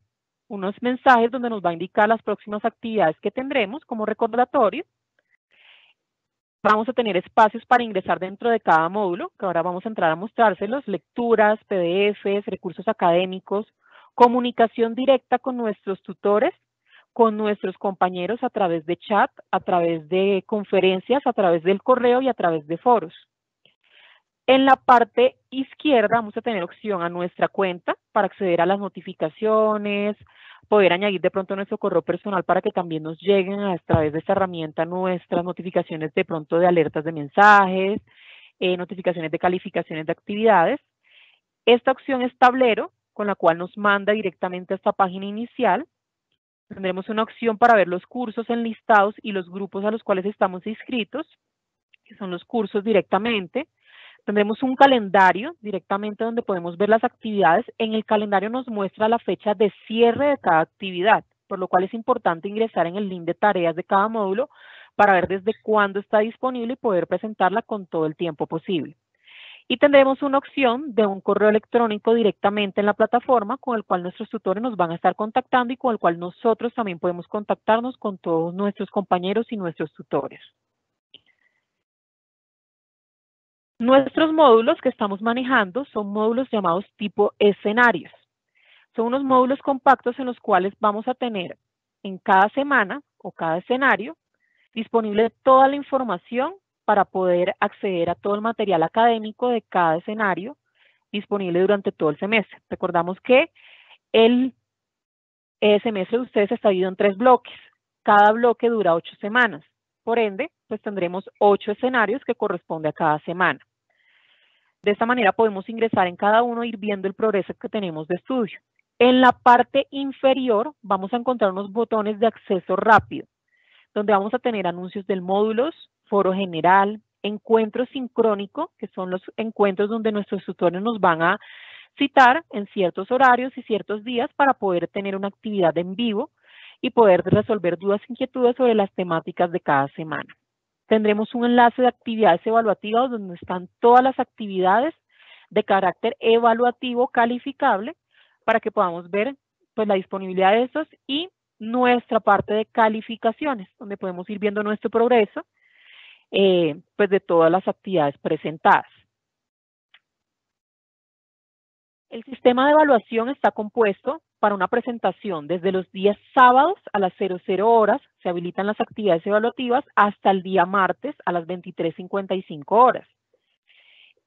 unos mensajes donde nos va a indicar las próximas actividades que tendremos como recordatorio. Vamos a tener espacios para ingresar dentro de cada módulo, que ahora vamos a entrar a mostrárselos, lecturas, PDFs, recursos académicos, comunicación directa con nuestros tutores, con nuestros compañeros a través de chat, a través de conferencias, a través del correo y a través de foros. En la parte izquierda vamos a tener opción a nuestra cuenta para acceder a las notificaciones, poder añadir de pronto nuestro correo personal para que también nos lleguen a través de esta herramienta nuestras notificaciones de pronto de alertas de mensajes, eh, notificaciones de calificaciones de actividades. Esta opción es tablero, con la cual nos manda directamente a esta página inicial. Tendremos una opción para ver los cursos enlistados y los grupos a los cuales estamos inscritos, que son los cursos directamente. Tendremos un calendario directamente donde podemos ver las actividades. En el calendario nos muestra la fecha de cierre de cada actividad, por lo cual es importante ingresar en el link de tareas de cada módulo para ver desde cuándo está disponible y poder presentarla con todo el tiempo posible. Y tendremos una opción de un correo electrónico directamente en la plataforma con el cual nuestros tutores nos van a estar contactando y con el cual nosotros también podemos contactarnos con todos nuestros compañeros y nuestros tutores. Nuestros módulos que estamos manejando son módulos llamados tipo escenarios. Son unos módulos compactos en los cuales vamos a tener en cada semana o cada escenario disponible toda la información para poder acceder a todo el material académico de cada escenario disponible durante todo el semestre. Recordamos que el semestre de ustedes está dividido en tres bloques. Cada bloque dura ocho semanas. Por ende, pues tendremos ocho escenarios que corresponde a cada semana. De esta manera podemos ingresar en cada uno ir viendo el progreso que tenemos de estudio. En la parte inferior vamos a encontrar unos botones de acceso rápido, donde vamos a tener anuncios del módulos, foro general, encuentro sincrónico, que son los encuentros donde nuestros tutores nos van a citar en ciertos horarios y ciertos días para poder tener una actividad en vivo y poder resolver dudas e inquietudes sobre las temáticas de cada semana. Tendremos un enlace de actividades evaluativas donde están todas las actividades de carácter evaluativo calificable para que podamos ver pues, la disponibilidad de estos y nuestra parte de calificaciones, donde podemos ir viendo nuestro progreso eh, pues de todas las actividades presentadas. El sistema de evaluación está compuesto para una presentación desde los días sábados a las 00 horas, se habilitan las actividades evaluativas, hasta el día martes a las 23.55 horas.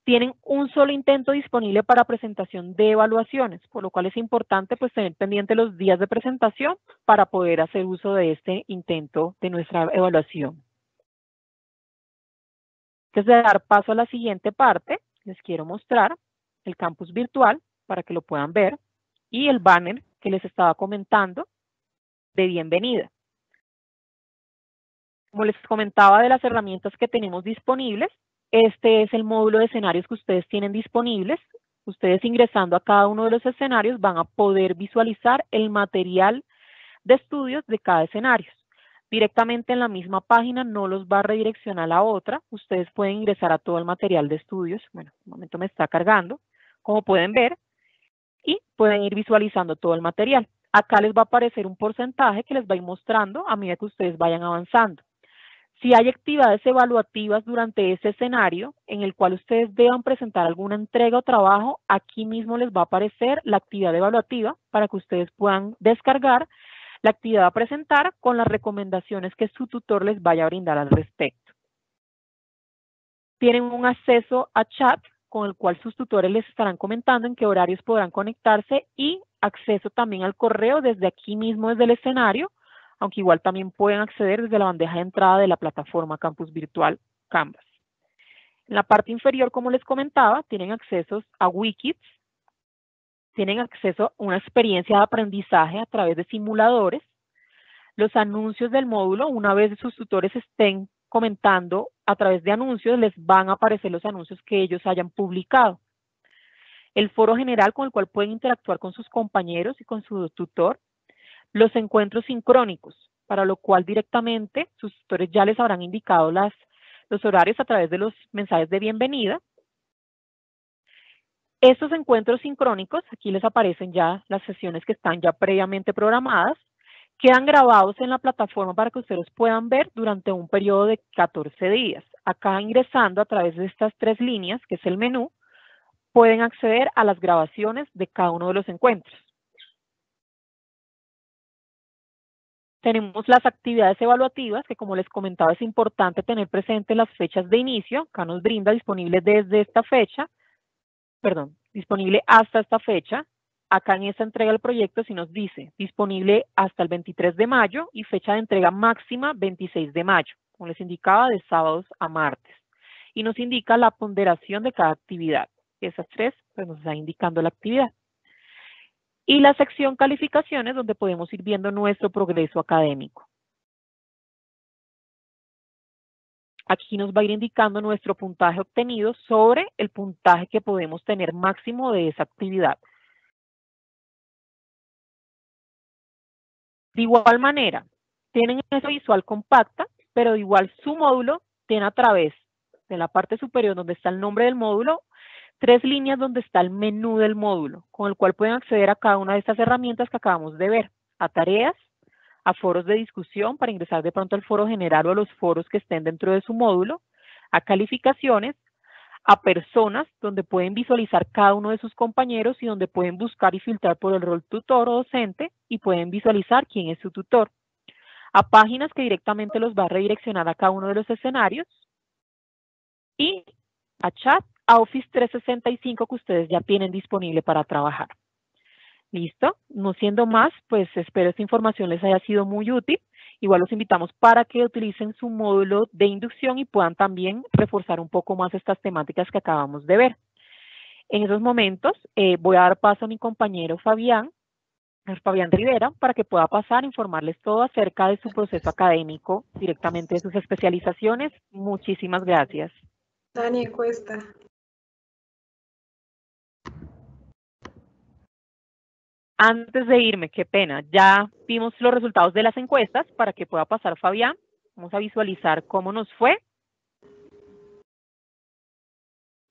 Tienen un solo intento disponible para presentación de evaluaciones, por lo cual es importante pues tener pendiente los días de presentación para poder hacer uso de este intento de nuestra evaluación. Antes de dar paso a la siguiente parte, les quiero mostrar el campus virtual para que lo puedan ver y el banner que les estaba comentando de bienvenida. Como les comentaba de las herramientas que tenemos disponibles, este es el módulo de escenarios que ustedes tienen disponibles. Ustedes ingresando a cada uno de los escenarios van a poder visualizar el material de estudios de cada escenario directamente en la misma página, no los va a redireccionar a la otra. Ustedes pueden ingresar a todo el material de estudios. Bueno, un momento me está cargando, como pueden ver, y pueden ir visualizando todo el material. Acá les va a aparecer un porcentaje que les va a ir mostrando a medida que ustedes vayan avanzando. Si hay actividades evaluativas durante ese escenario en el cual ustedes deban presentar alguna entrega o trabajo, aquí mismo les va a aparecer la actividad evaluativa para que ustedes puedan descargar la actividad a presentar con las recomendaciones que su tutor les vaya a brindar al respecto. Tienen un acceso a chat con el cual sus tutores les estarán comentando en qué horarios podrán conectarse y acceso también al correo desde aquí mismo, desde el escenario, aunque igual también pueden acceder desde la bandeja de entrada de la plataforma Campus Virtual Canvas. En la parte inferior, como les comentaba, tienen accesos a wikis, tienen acceso a una experiencia de aprendizaje a través de simuladores. Los anuncios del módulo, una vez sus tutores estén comentando a través de anuncios, les van a aparecer los anuncios que ellos hayan publicado. El foro general con el cual pueden interactuar con sus compañeros y con su tutor. Los encuentros sincrónicos, para lo cual directamente sus tutores ya les habrán indicado las, los horarios a través de los mensajes de bienvenida estos encuentros sincrónicos, aquí les aparecen ya las sesiones que están ya previamente programadas, quedan grabados en la plataforma para que ustedes puedan ver durante un periodo de 14 días. Acá ingresando a través de estas tres líneas, que es el menú, pueden acceder a las grabaciones de cada uno de los encuentros. Tenemos las actividades evaluativas, que como les comentaba es importante tener presente las fechas de inicio. Acá nos brinda disponible desde esta fecha perdón, disponible hasta esta fecha. Acá en esta entrega del proyecto sí nos dice disponible hasta el 23 de mayo y fecha de entrega máxima 26 de mayo, como les indicaba, de sábados a martes. Y nos indica la ponderación de cada actividad. Esas tres pues nos está indicando la actividad. y la sección calificaciones donde podemos ir viendo nuestro progreso académico. Aquí nos va a ir indicando nuestro puntaje obtenido sobre el puntaje que podemos tener máximo de esa actividad. De igual manera, tienen esa visual compacta, pero igual su módulo tiene a través de la parte superior donde está el nombre del módulo, tres líneas donde está el menú del módulo, con el cual pueden acceder a cada una de estas herramientas que acabamos de ver, a tareas, a foros de discusión para ingresar de pronto al foro general o a los foros que estén dentro de su módulo, a calificaciones, a personas donde pueden visualizar cada uno de sus compañeros y donde pueden buscar y filtrar por el rol tutor o docente y pueden visualizar quién es su tutor, a páginas que directamente los va a redireccionar a cada uno de los escenarios y a chat, a Office 365 que ustedes ya tienen disponible para trabajar. Listo, no siendo más, pues espero esta información les haya sido muy útil. Igual los invitamos para que utilicen su módulo de inducción y puedan también reforzar un poco más estas temáticas que acabamos de ver. En esos momentos eh, voy a dar paso a mi compañero Fabián, Fabián Rivera, para que pueda pasar a informarles todo acerca de su proceso académico, directamente de sus especializaciones. Muchísimas gracias. Dani Cuesta. Antes de irme, qué pena, ya vimos los resultados de las encuestas para que pueda pasar Fabián. Vamos a visualizar cómo nos fue.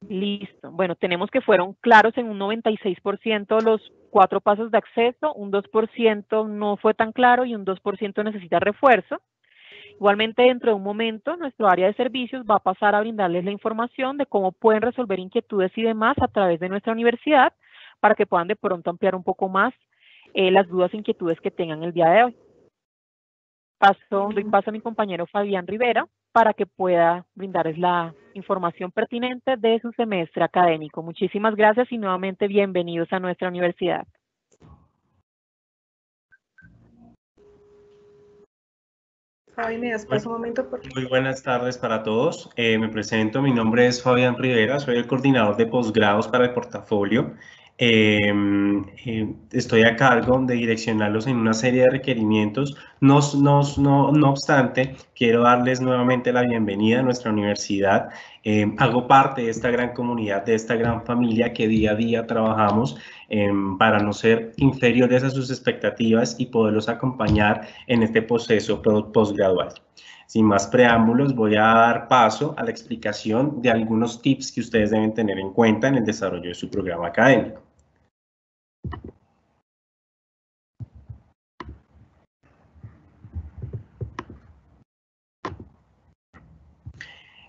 Listo. Bueno, tenemos que fueron claros en un 96% los cuatro pasos de acceso, un 2% no fue tan claro y un 2% necesita refuerzo. Igualmente, dentro de un momento, nuestro área de servicios va a pasar a brindarles la información de cómo pueden resolver inquietudes y demás a través de nuestra universidad para que puedan de pronto ampliar un poco más eh, las dudas e inquietudes que tengan el día de hoy. Paso, doy paso a mi compañero Fabián Rivera para que pueda brindarles la información pertinente de su semestre académico. Muchísimas gracias y nuevamente bienvenidos a nuestra universidad. Fabi, me das paso un momento. Por... Muy buenas tardes para todos. Eh, me presento, mi nombre es Fabián Rivera, soy el coordinador de posgrados para el portafolio Em, eh, estoy a cargo de direccionarlos en una serie de requerimientos. No, no, no, no obstante, quiero darles nuevamente la bienvenida a nuestra universidad. Em, hago parte de esta gran comunidad, de esta gran familia que día a día trabajamos em, para no ser inferiores a sus expectativas y poderlos acompañar en este proceso postgradual. Sin más preámbulos, voy a dar paso a la explicación de algunos tips que ustedes deben tener en cuenta en el desarrollo de su programa académico.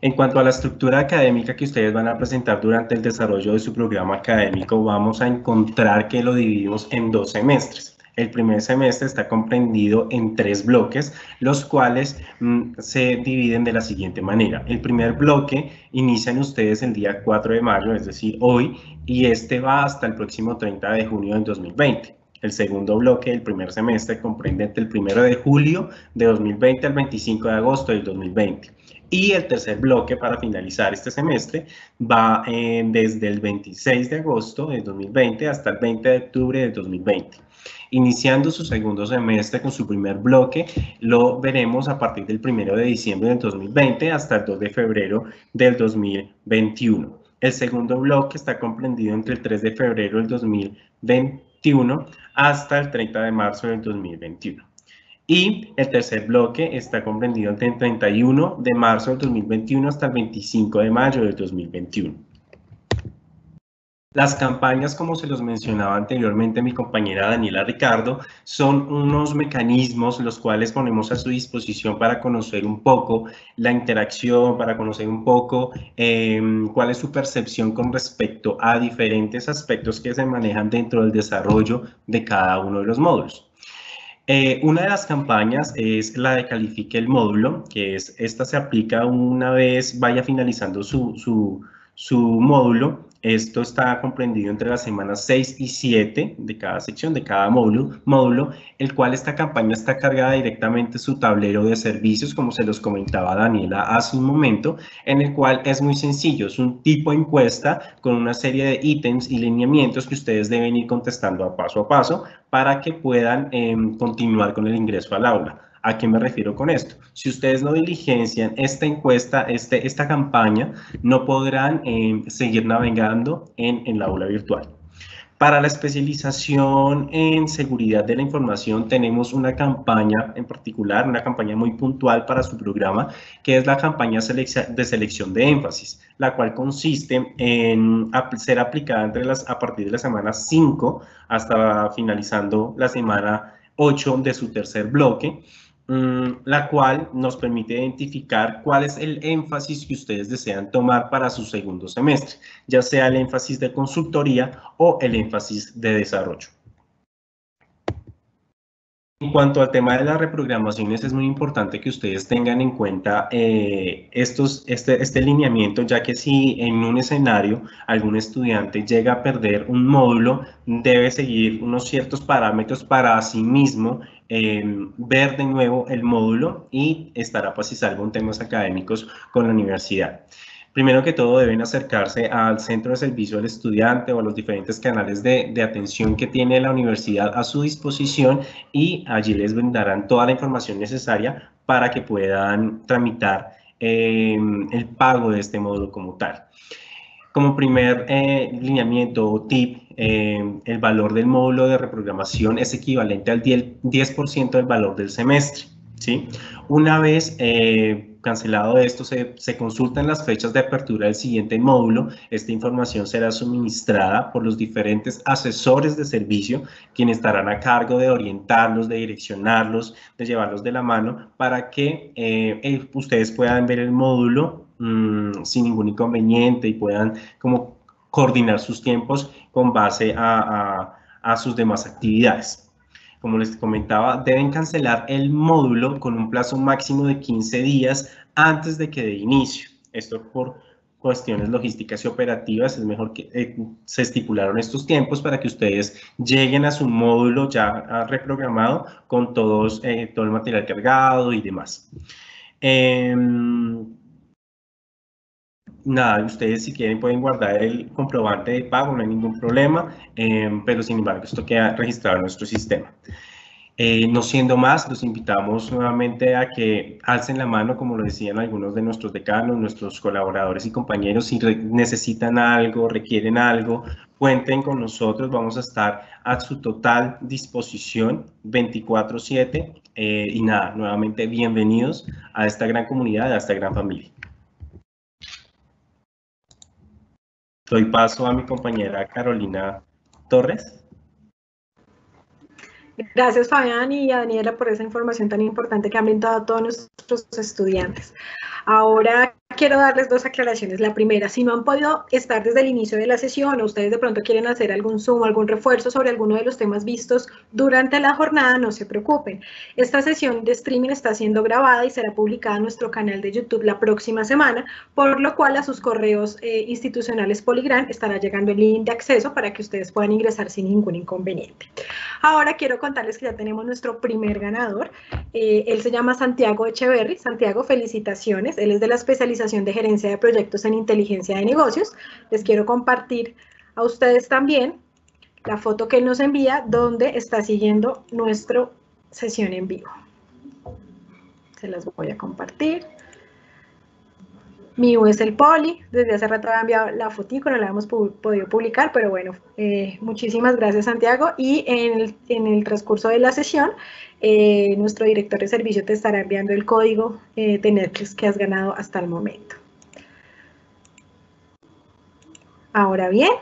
En cuanto a la estructura académica que ustedes van a presentar durante el desarrollo de su programa académico, vamos a encontrar que lo dividimos en dos semestres. El primer semestre está comprendido en tres bloques, los cuales mm, se dividen de la siguiente manera. El primer bloque inician ustedes el día 4 de mayo, es decir, hoy, y este va hasta el próximo 30 de junio del 2020. El segundo bloque del primer semestre comprende entre el 1 de julio de 2020 al 25 de agosto del 2020. Y el tercer bloque para finalizar este semestre va eh, desde el 26 de agosto de 2020 hasta el 20 de octubre de 2020. Iniciando su segundo semestre con su primer bloque, lo veremos a partir del 1 de diciembre del 2020 hasta el 2 de febrero del 2021. El segundo bloque está comprendido entre el 3 de febrero del 2021 hasta el 30 de marzo del 2021. Y el tercer bloque está comprendido entre el 31 de marzo del 2021 hasta el 25 de mayo del 2021. Las campañas, como se los mencionaba anteriormente mi compañera Daniela Ricardo, son unos mecanismos los cuales ponemos a su disposición para conocer un poco la interacción, para conocer un poco em, cuál es su percepción con respecto a diferentes aspectos que se manejan dentro del desarrollo de cada uno de los módulos. Eh, una de las campañas es la de califique el módulo, que es esta se aplica una vez vaya finalizando su, su módulo. Esto está comprendido entre las semanas 6 y 7 de cada sección, de cada módulo, módulo, el cual esta campaña está cargada directamente su tablero de servicios, como se los comentaba Daniela hace un momento, en el cual es muy sencillo, es un tipo de encuesta con una serie de ítems y lineamientos que ustedes deben ir contestando a paso a paso para que puedan em, continuar con el ingreso al aula. ¿A qué me refiero con esto? Si ustedes no diligencian esta encuesta, este, esta campaña, no podrán eh, seguir navegando en, en la aula virtual. Para la especialización en seguridad de la información tenemos una campaña en particular, una campaña muy puntual para su programa, que es la campaña de selección de énfasis, la cual consiste en ser aplicada entre las, a partir de la semana 5 hasta finalizando la semana 8 de su tercer bloque la cual nos permite identificar cuál es el énfasis que ustedes desean tomar para su segundo semestre, ya sea el énfasis de consultoría o el énfasis de desarrollo. En cuanto al tema de las reprogramaciones, es muy importante que ustedes tengan en cuenta eh, estos, este, este lineamiento, ya que si en un escenario algún estudiante llega a perder un módulo, debe seguir unos ciertos parámetros para sí mismo eh, ver de nuevo el módulo y estará pues si salvo en temas académicos con la universidad. Primero que todo deben acercarse al centro de servicio al estudiante o a los diferentes canales de, atención que tiene la universidad a su disposición y allí les brindarán toda la información necesaria para que puedan tramitar eh, el pago de este módulo como tal. Como primer eh, lineamiento o tip, eh, el valor del módulo de reprogramación es equivalente al 10%, del valor del semestre. ¿sí? Una vez cancelado esto, se, se, consultan las fechas de apertura del siguiente módulo. Esta información será suministrada por los diferentes asesores de servicio, quienes estarán a cargo de orientarlos, de direccionarlos, de llevarlos de la mano para que eh, eh, ustedes puedan ver el módulo mmm, sin ningún inconveniente y puedan como coordinar sus tiempos con base a, sus demás actividades como les comentaba, deben cancelar el módulo con un plazo máximo de 15 días antes de que dé inicio. Esto por cuestiones logísticas y operativas, es mejor que eh, se estipularon estos tiempos para que ustedes lleguen a su módulo ya reprogramado con todos, eh, todo el material cargado y demás. Em, nada, ustedes si quieren pueden guardar el comprobante de pago, no hay ningún problema, em, pero sin embargo esto queda registrado en nuestro sistema. Eh, no siendo más, los invitamos nuevamente a que alcen la mano, como lo decían algunos de nuestros decanos, nuestros colaboradores y compañeros, si necesitan algo, requieren algo, cuenten con nosotros, vamos a estar a su total disposición 24/7 eh, y nada, nuevamente bienvenidos a esta gran comunidad, a esta gran familia. Doy paso a mi compañera Carolina Torres. Gracias Fabián y a Daniela por esa información tan importante que han brindado a todos nuestros estudiantes. Ahora quiero darles dos aclaraciones. La primera, si no han podido estar desde el inicio de la sesión o ustedes de pronto quieren hacer algún zoom, algún refuerzo sobre alguno de los temas vistos durante la jornada, no se preocupen. Esta sesión de streaming está siendo grabada y será publicada en nuestro canal de YouTube la próxima semana, por lo cual a sus correos eh, institucionales Poligran estará llegando el link de acceso para que ustedes puedan ingresar sin ningún inconveniente. Ahora quiero contarles que ya tenemos nuestro primer ganador. Eh, él se llama Santiago Echeverry. Santiago, felicitaciones. Él es de la especialización de gerencia de proyectos en inteligencia de negocios. Les quiero compartir a ustedes también la foto que nos envía donde está siguiendo nuestra sesión en vivo. Se las voy a compartir. Mi es el poli, desde hace rato había enviado la fotico, no la hemos podido publicar, pero bueno, eh, muchísimas gracias Santiago y en el, en el transcurso de la sesión eh, nuestro director de servicio te estará enviando el código eh, de Netflix que has ganado hasta el momento. Ahora bien,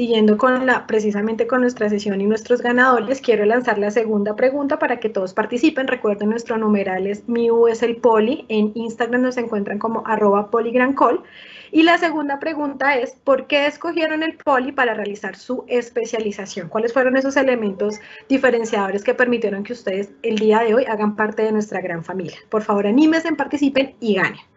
Siguiendo con la, precisamente con nuestra sesión y nuestros ganadores, quiero lanzar la segunda pregunta para que todos participen. Recuerden, nuestro numeral es MIU es el poli. En Instagram nos encuentran como arroba poligrancol. Y la segunda pregunta es, ¿por qué escogieron el poli para realizar su especialización? ¿Cuáles fueron esos elementos diferenciadores que permitieron que ustedes el día de hoy hagan parte de nuestra gran familia? Por favor, anímense, participen y ganen.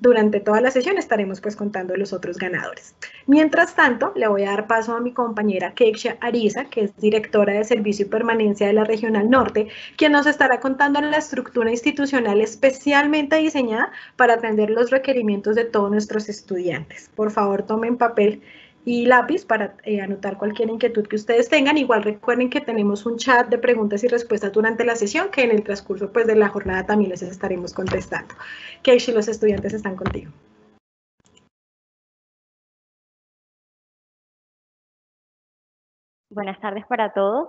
Durante toda la sesión estaremos pues contando los otros ganadores. Mientras tanto, le voy a dar paso a mi compañera Keksha Ariza, que es directora de Servicio y Permanencia de la Regional Norte, quien nos estará contando la estructura institucional especialmente diseñada para atender los requerimientos de todos nuestros estudiantes. Por favor, tomen papel y lápiz para eh, anotar cualquier inquietud que ustedes tengan. Igual recuerden que tenemos un chat de preguntas y respuestas durante la sesión que en el transcurso pues, de la jornada también les estaremos contestando. Keishi, los estudiantes están contigo. Buenas tardes para todos.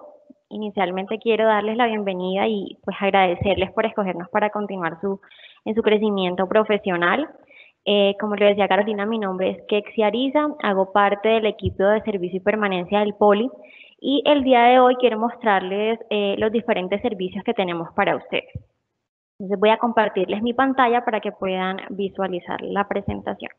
Inicialmente quiero darles la bienvenida y pues agradecerles por escogernos para continuar su, en su crecimiento profesional. Eh, como le decía Carolina, mi nombre es Kexi Ariza, hago parte del equipo de servicio y permanencia del Poli y el día de hoy quiero mostrarles eh, los diferentes servicios que tenemos para ustedes. Entonces voy a compartirles mi pantalla para que puedan visualizar la presentación.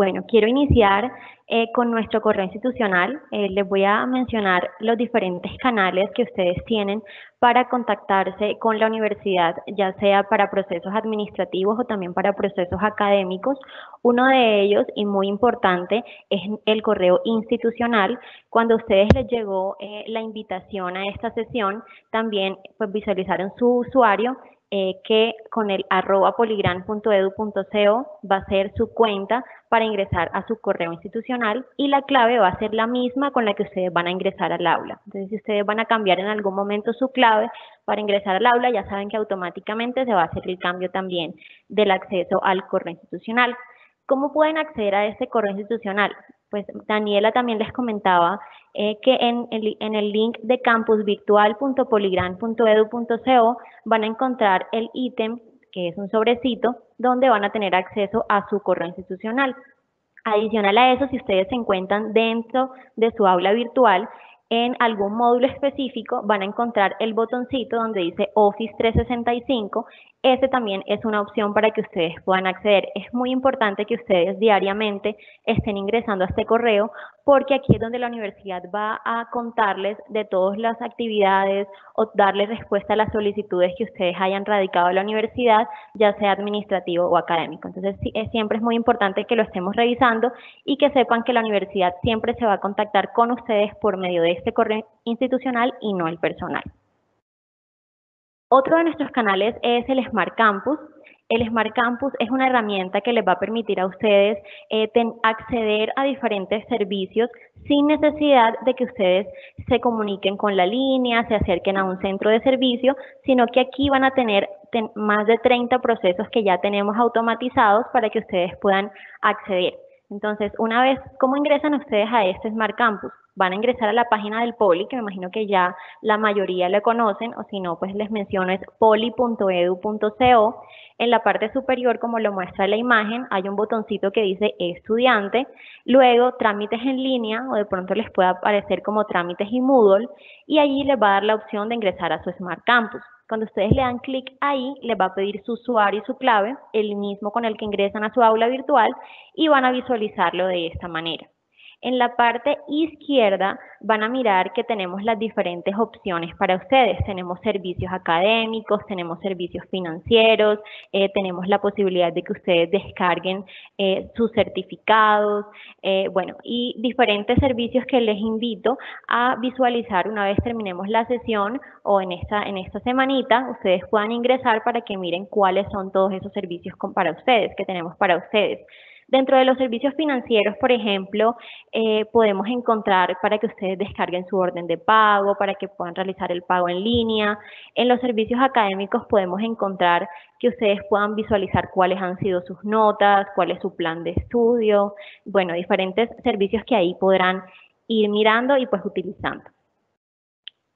Bueno, quiero iniciar eh, con nuestro correo institucional. Eh, les voy a mencionar los diferentes canales que ustedes tienen para contactarse con la universidad, ya sea para procesos administrativos o también para procesos académicos. Uno de ellos, y muy importante, es el correo institucional. Cuando a ustedes les llegó eh, la invitación a esta sesión, también pues, visualizaron su usuario que con el arroba poligran.edu.co va a ser su cuenta para ingresar a su correo institucional y la clave va a ser la misma con la que ustedes van a ingresar al aula. Entonces, si ustedes van a cambiar en algún momento su clave para ingresar al aula, ya saben que automáticamente se va a hacer el cambio también del acceso al correo institucional. ¿Cómo pueden acceder a este correo institucional? Pues Daniela también les comentaba eh, que en el, en el link de campusvirtual.poligran.edu.co van a encontrar el ítem, que es un sobrecito, donde van a tener acceso a su correo institucional. Adicional a eso, si ustedes se encuentran dentro de su aula virtual, en algún módulo específico van a encontrar el botoncito donde dice Office 365 ese también es una opción para que ustedes puedan acceder. Es muy importante que ustedes diariamente estén ingresando a este correo porque aquí es donde la universidad va a contarles de todas las actividades o darles respuesta a las solicitudes que ustedes hayan radicado en la universidad, ya sea administrativo o académico. Entonces, siempre es muy importante que lo estemos revisando y que sepan que la universidad siempre se va a contactar con ustedes por medio de este correo institucional y no el personal. Otro de nuestros canales es el Smart Campus. El Smart Campus es una herramienta que les va a permitir a ustedes eh, acceder a diferentes servicios sin necesidad de que ustedes se comuniquen con la línea, se acerquen a un centro de servicio, sino que aquí van a tener más de 30 procesos que ya tenemos automatizados para que ustedes puedan acceder. Entonces, una vez, ¿cómo ingresan ustedes a este Smart Campus? van a ingresar a la página del Poli, que me imagino que ya la mayoría le conocen, o si no, pues les menciono es poli.edu.co. En la parte superior, como lo muestra la imagen, hay un botoncito que dice estudiante, luego trámites en línea, o de pronto les puede aparecer como trámites y Moodle, y allí les va a dar la opción de ingresar a su Smart Campus. Cuando ustedes le dan clic ahí, les va a pedir su usuario y su clave, el mismo con el que ingresan a su aula virtual, y van a visualizarlo de esta manera. En la parte izquierda van a mirar que tenemos las diferentes opciones para ustedes. Tenemos servicios académicos, tenemos servicios financieros, eh, tenemos la posibilidad de que ustedes descarguen eh, sus certificados, eh, bueno, y diferentes servicios que les invito a visualizar una vez terminemos la sesión o en esta, en esta semanita, ustedes puedan ingresar para que miren cuáles son todos esos servicios para ustedes, que tenemos para ustedes. Dentro de los servicios financieros, por ejemplo, eh, podemos encontrar para que ustedes descarguen su orden de pago, para que puedan realizar el pago en línea. En los servicios académicos podemos encontrar que ustedes puedan visualizar cuáles han sido sus notas, cuál es su plan de estudio, bueno, diferentes servicios que ahí podrán ir mirando y pues utilizando.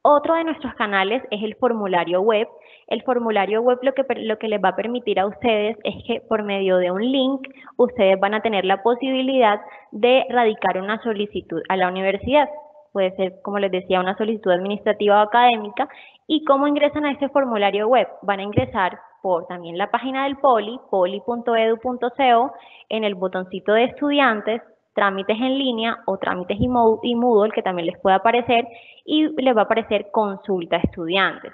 Otro de nuestros canales es el formulario web. El formulario web lo que, les va a permitir a ustedes es que por medio de un link ustedes van a tener la posibilidad de radicar una solicitud a la universidad. Puede ser, como les decía, una solicitud administrativa o académica. ¿Y cómo ingresan a ese formulario web? Van a ingresar por también la página del Poli, poli.edu.co, en el botoncito de estudiantes, trámites en línea o trámites y Moodle, que también les puede aparecer, y les va a aparecer consulta estudiantes.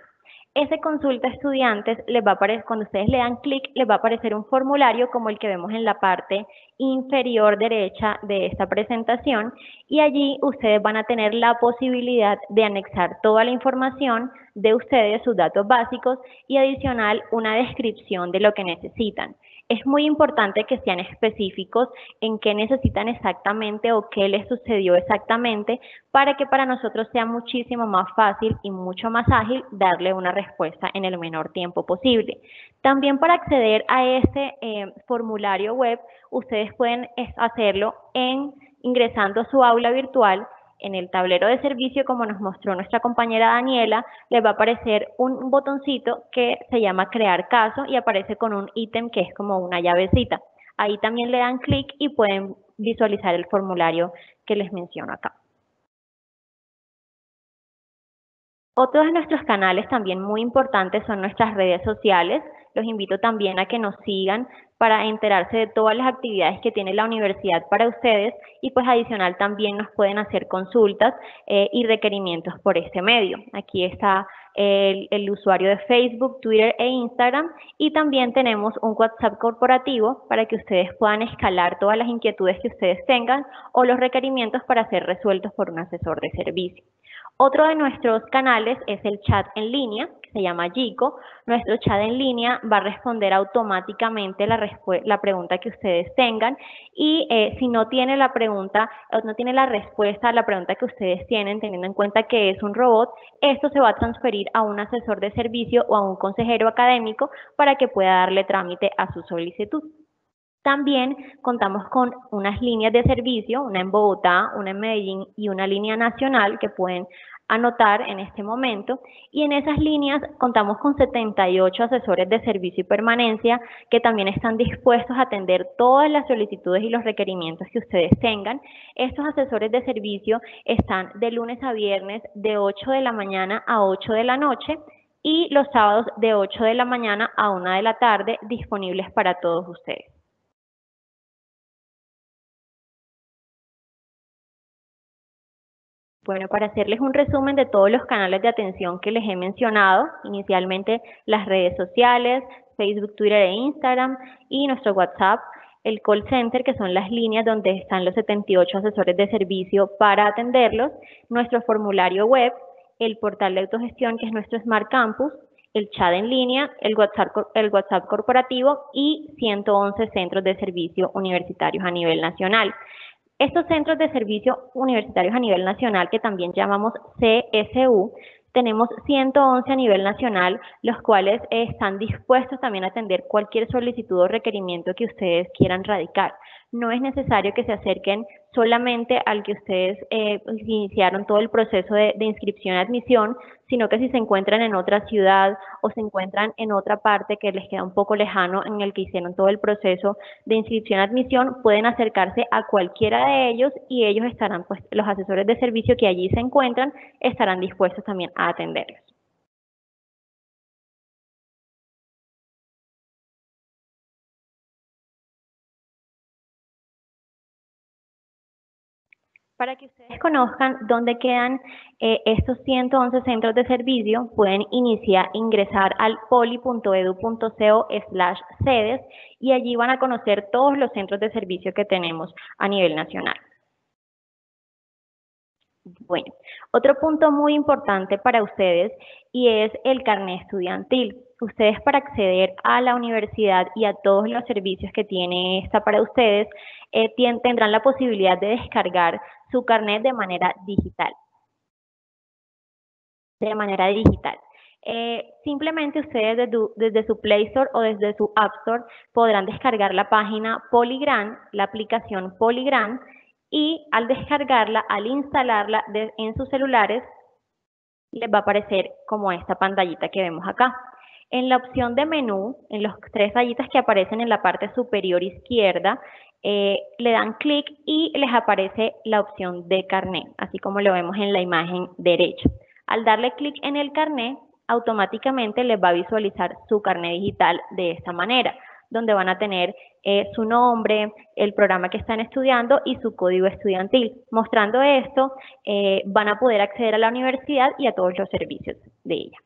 Ese consulta estudiantes les va a aparecer, cuando ustedes le dan clic, les va a aparecer un formulario como el que vemos en la parte inferior derecha de esta presentación y allí ustedes van a tener la posibilidad de anexar toda la información de ustedes, sus datos básicos y adicional una descripción de lo que necesitan es muy importante que sean específicos en qué necesitan exactamente o qué les sucedió exactamente para que para nosotros sea muchísimo más fácil y mucho más ágil darle una respuesta en el menor tiempo posible. También para acceder a este eh, formulario web, ustedes pueden hacerlo en ingresando a su aula virtual en el tablero de servicio, como nos mostró nuestra compañera Daniela, les va a aparecer un botoncito que se llama crear caso y aparece con un ítem que es como una llavecita. Ahí también le dan clic y pueden visualizar el formulario que les menciono acá. Otros de nuestros canales también muy importantes son nuestras redes sociales. Los invito también a que nos sigan para enterarse de todas las actividades que tiene la universidad para ustedes y pues adicional también nos pueden hacer consultas eh, y requerimientos por este medio. Aquí está el, usuario de Facebook, Twitter e Instagram y también tenemos un WhatsApp corporativo para que ustedes puedan escalar todas las inquietudes que ustedes tengan o los requerimientos para ser resueltos por un asesor de servicio. Otro de nuestros canales es el chat en línea, se llama Gico. Nuestro chat en línea va a responder automáticamente la, pregunta que ustedes tengan y eh, si no tiene la pregunta o no tiene la respuesta a la pregunta que ustedes tienen, teniendo en cuenta que es un robot, esto se va a transferir a un asesor de servicio o a un consejero académico para que pueda darle trámite a su solicitud. También contamos con unas líneas de servicio, una en Bogotá, una en Medellín y una línea nacional que pueden anotar en este momento y en esas líneas contamos con 78 asesores de servicio y permanencia que también están dispuestos a atender todas las solicitudes y los requerimientos que ustedes tengan. Estos asesores de servicio están de lunes a viernes de 8 de la mañana a 8 de la noche y los sábados de 8 de la mañana a 1 de la tarde disponibles para todos ustedes. Bueno, para hacerles un resumen de todos los canales de atención que les he mencionado, inicialmente las redes sociales, Facebook, Twitter e Instagram y nuestro WhatsApp, el call center, que son las líneas donde están los 78 asesores de servicio para atenderlos, nuestro formulario web, el portal de autogestión, que es nuestro Smart Campus, el chat en línea, el WhatsApp, el WhatsApp corporativo y 111 centros de servicio universitarios a nivel nacional. Estos centros de servicio universitarios a nivel nacional, que también llamamos CSU, tenemos 111 a nivel nacional, los cuales están dispuestos también a atender cualquier solicitud o requerimiento que ustedes quieran radicar no es necesario que se acerquen solamente al que ustedes eh, iniciaron todo el proceso de, de inscripción y admisión, sino que si se encuentran en otra ciudad o se encuentran en otra parte que les queda un poco lejano en el que hicieron todo el proceso de inscripción y admisión, pueden acercarse a cualquiera de ellos y ellos estarán, pues los asesores de servicio que allí se encuentran, estarán dispuestos también a atenderlos. Para que ustedes conozcan dónde quedan eh, estos 111 centros de servicio, pueden iniciar, ingresar al poli.edu.co slash sedes y allí van a conocer todos los centros de servicio que tenemos a nivel nacional. Bueno, otro punto muy importante para ustedes y es el carnet estudiantil. Ustedes para acceder a la universidad y a todos los servicios que tiene esta para ustedes, eh, tendrán la posibilidad de descargar su carnet de manera digital. De manera digital. Eh, simplemente ustedes desde, desde, su Play Store o desde su App Store podrán descargar la página Polygram, la aplicación Polygram, y al descargarla, al instalarla en sus celulares, les va a aparecer como esta pantallita que vemos acá. En la opción de menú, en los tres rayitas que aparecen en la parte superior izquierda, eh, le dan clic y les aparece la opción de carnet, así como lo vemos en la imagen derecha. Al darle clic en el carnet, automáticamente les va a visualizar su carnet digital de esta manera, donde van a tener eh, su nombre, el programa que están estudiando y su código estudiantil. Mostrando esto, eh, van a poder acceder a la universidad y a todos los servicios de ella.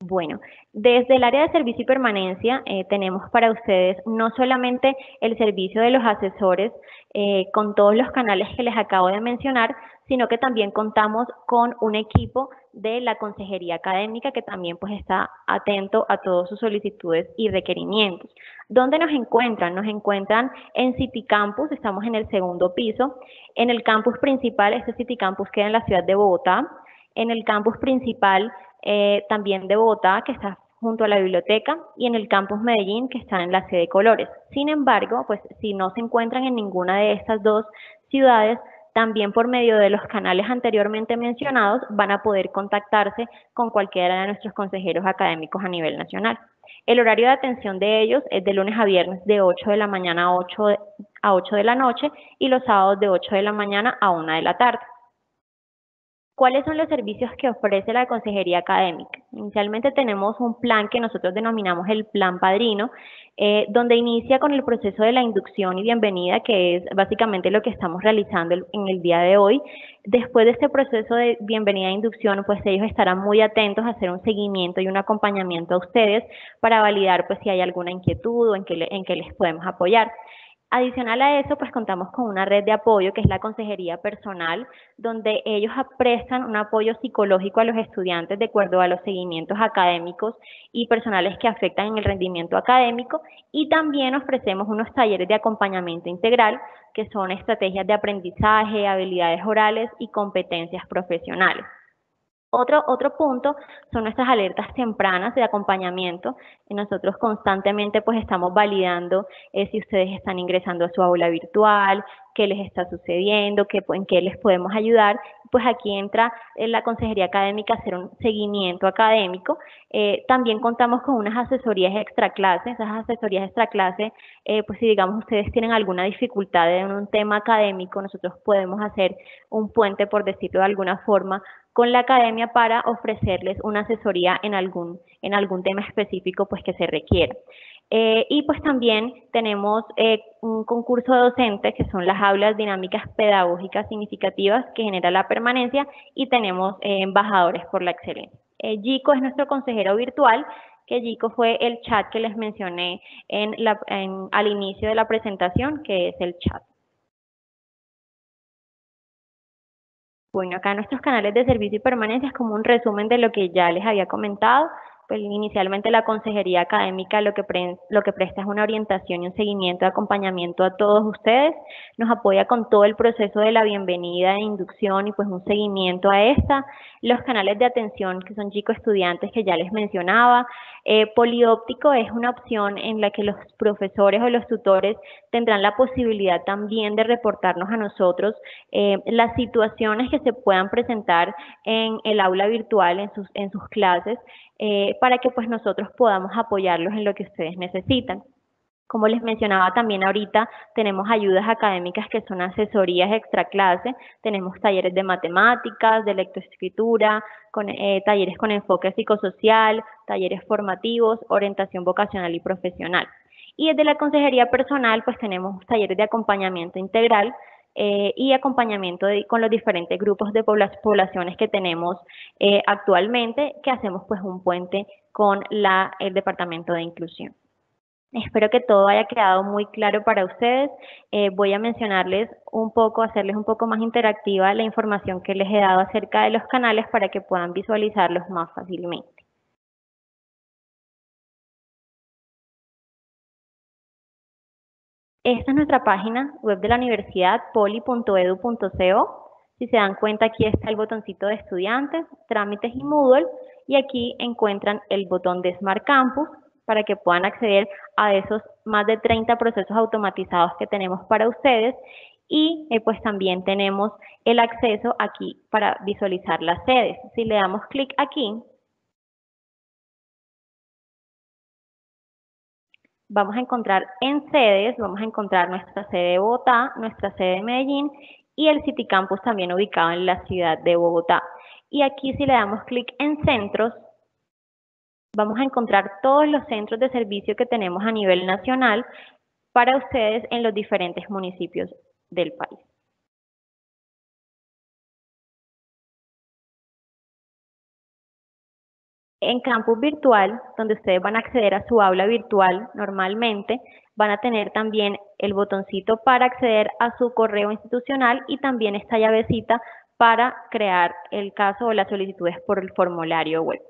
Bueno, desde el área de servicio y permanencia eh, tenemos para ustedes no solamente el servicio de los asesores eh, con todos los canales que les acabo de mencionar, sino que también contamos con un equipo de la consejería académica que también pues está atento a todas sus solicitudes y requerimientos. ¿Dónde nos encuentran? Nos encuentran en City Campus, estamos en el segundo piso. En el campus principal, este City Campus queda en la ciudad de Bogotá. En el campus principal eh, también de Bogotá, que está junto a la biblioteca, y en el campus Medellín, que está en la sede Colores. Sin embargo, pues si no se encuentran en ninguna de estas dos ciudades, también por medio de los canales anteriormente mencionados van a poder contactarse con cualquiera de nuestros consejeros académicos a nivel nacional. El horario de atención de ellos es de lunes a viernes de 8 de la mañana a 8 de, a 8 de la noche y los sábados de 8 de la mañana a 1 de la tarde. ¿Cuáles son los servicios que ofrece la consejería académica? Inicialmente tenemos un plan que nosotros denominamos el plan padrino, eh, donde inicia con el proceso de la inducción y bienvenida, que es básicamente lo que estamos realizando en el día de hoy. Después de este proceso de bienvenida e inducción, pues ellos estarán muy atentos a hacer un seguimiento y un acompañamiento a ustedes para validar pues si hay alguna inquietud o en qué, en qué les podemos apoyar. Adicional a eso, pues contamos con una red de apoyo que es la consejería personal, donde ellos prestan un apoyo psicológico a los estudiantes de acuerdo a los seguimientos académicos y personales que afectan en el rendimiento académico y también ofrecemos unos talleres de acompañamiento integral que son estrategias de aprendizaje, habilidades orales y competencias profesionales. Otro, otro punto son nuestras alertas tempranas de acompañamiento. Nosotros constantemente pues estamos validando eh, si ustedes están ingresando a su aula virtual, qué les está sucediendo, qué, en qué les podemos ayudar. Pues aquí entra en la consejería académica hacer un seguimiento académico. Eh, también contamos con unas asesorías extra clase. Esas asesorías extra clase, eh, pues si digamos ustedes tienen alguna dificultad en un tema académico, nosotros podemos hacer un puente, por decirlo de alguna forma, con la academia para ofrecerles una asesoría en algún, en algún tema específico pues que se requiera. Eh, y pues también tenemos eh, un concurso docente que son las aulas dinámicas pedagógicas significativas que genera la permanencia y tenemos eh, embajadores por la excelencia. Gico es nuestro consejero virtual, que Gico fue el chat que les mencioné en la, al inicio de la presentación, que es el chat. Bueno, acá nuestros canales de servicio y permanencia es como un resumen de lo que ya les había comentado. Pues inicialmente la consejería académica lo que, lo que presta es una orientación y un seguimiento de acompañamiento a todos ustedes. Nos apoya con todo el proceso de la bienvenida e inducción y pues un seguimiento a esta. Los canales de atención que son chicos estudiantes que ya les mencionaba. Eh, polióptico es una opción en la que los profesores o los tutores tendrán la posibilidad también de reportarnos a nosotros eh, las situaciones que se puedan presentar en el aula virtual, en sus, en sus clases, eh, para que pues nosotros podamos apoyarlos en lo que ustedes necesitan. Como les mencionaba también ahorita, tenemos ayudas académicas que son asesorías extra clase, tenemos talleres de matemáticas, de lectoescritura, con, eh, talleres con enfoque psicosocial, talleres formativos, orientación vocacional y profesional. Y desde la consejería personal, pues tenemos talleres de acompañamiento integral eh, y acompañamiento con los diferentes grupos de poblaciones que tenemos eh, actualmente, que hacemos pues un puente con el Departamento de Inclusión. Espero que todo haya quedado muy claro para ustedes. Eh, voy a mencionarles un poco, hacerles un poco más interactiva la información que les he dado acerca de los canales para que puedan visualizarlos más fácilmente. Esta es nuestra página web de la universidad, poli.edu.co. Si se dan cuenta, aquí está el botoncito de estudiantes, trámites y Moodle, y aquí encuentran el botón de Smart Campus para que puedan acceder a esos más de 30 procesos automatizados que tenemos para ustedes y eh, pues también tenemos el acceso aquí para visualizar las sedes. Si le damos clic aquí, vamos a encontrar en sedes, vamos a encontrar nuestra sede de Bogotá, nuestra sede de Medellín y el City Campus también ubicado en la ciudad de Bogotá. y aquí si le damos clic en centros, vamos a encontrar todos los centros de servicio que tenemos a nivel nacional para ustedes en los diferentes municipios del país. En campus virtual, donde ustedes van a acceder a su aula virtual normalmente, van a tener también el botoncito para acceder a su correo institucional y también esta llavecita para crear el caso o las solicitudes por el formulario web.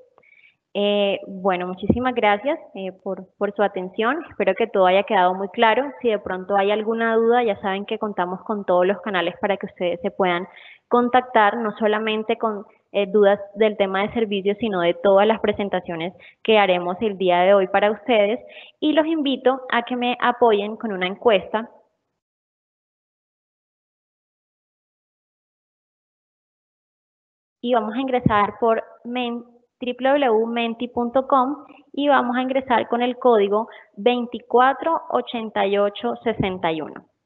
Eh, bueno, muchísimas gracias eh, por, por, su atención. Espero que todo haya quedado muy claro. Si de pronto hay alguna duda, ya saben que contamos con todos los canales para que ustedes se puedan contactar, no solamente con eh, dudas del tema de servicios, sino de todas las presentaciones que haremos el día de hoy para ustedes. Y los invito a que me apoyen con una encuesta y vamos a ingresar por www.menti.com y vamos a ingresar con el código 248861.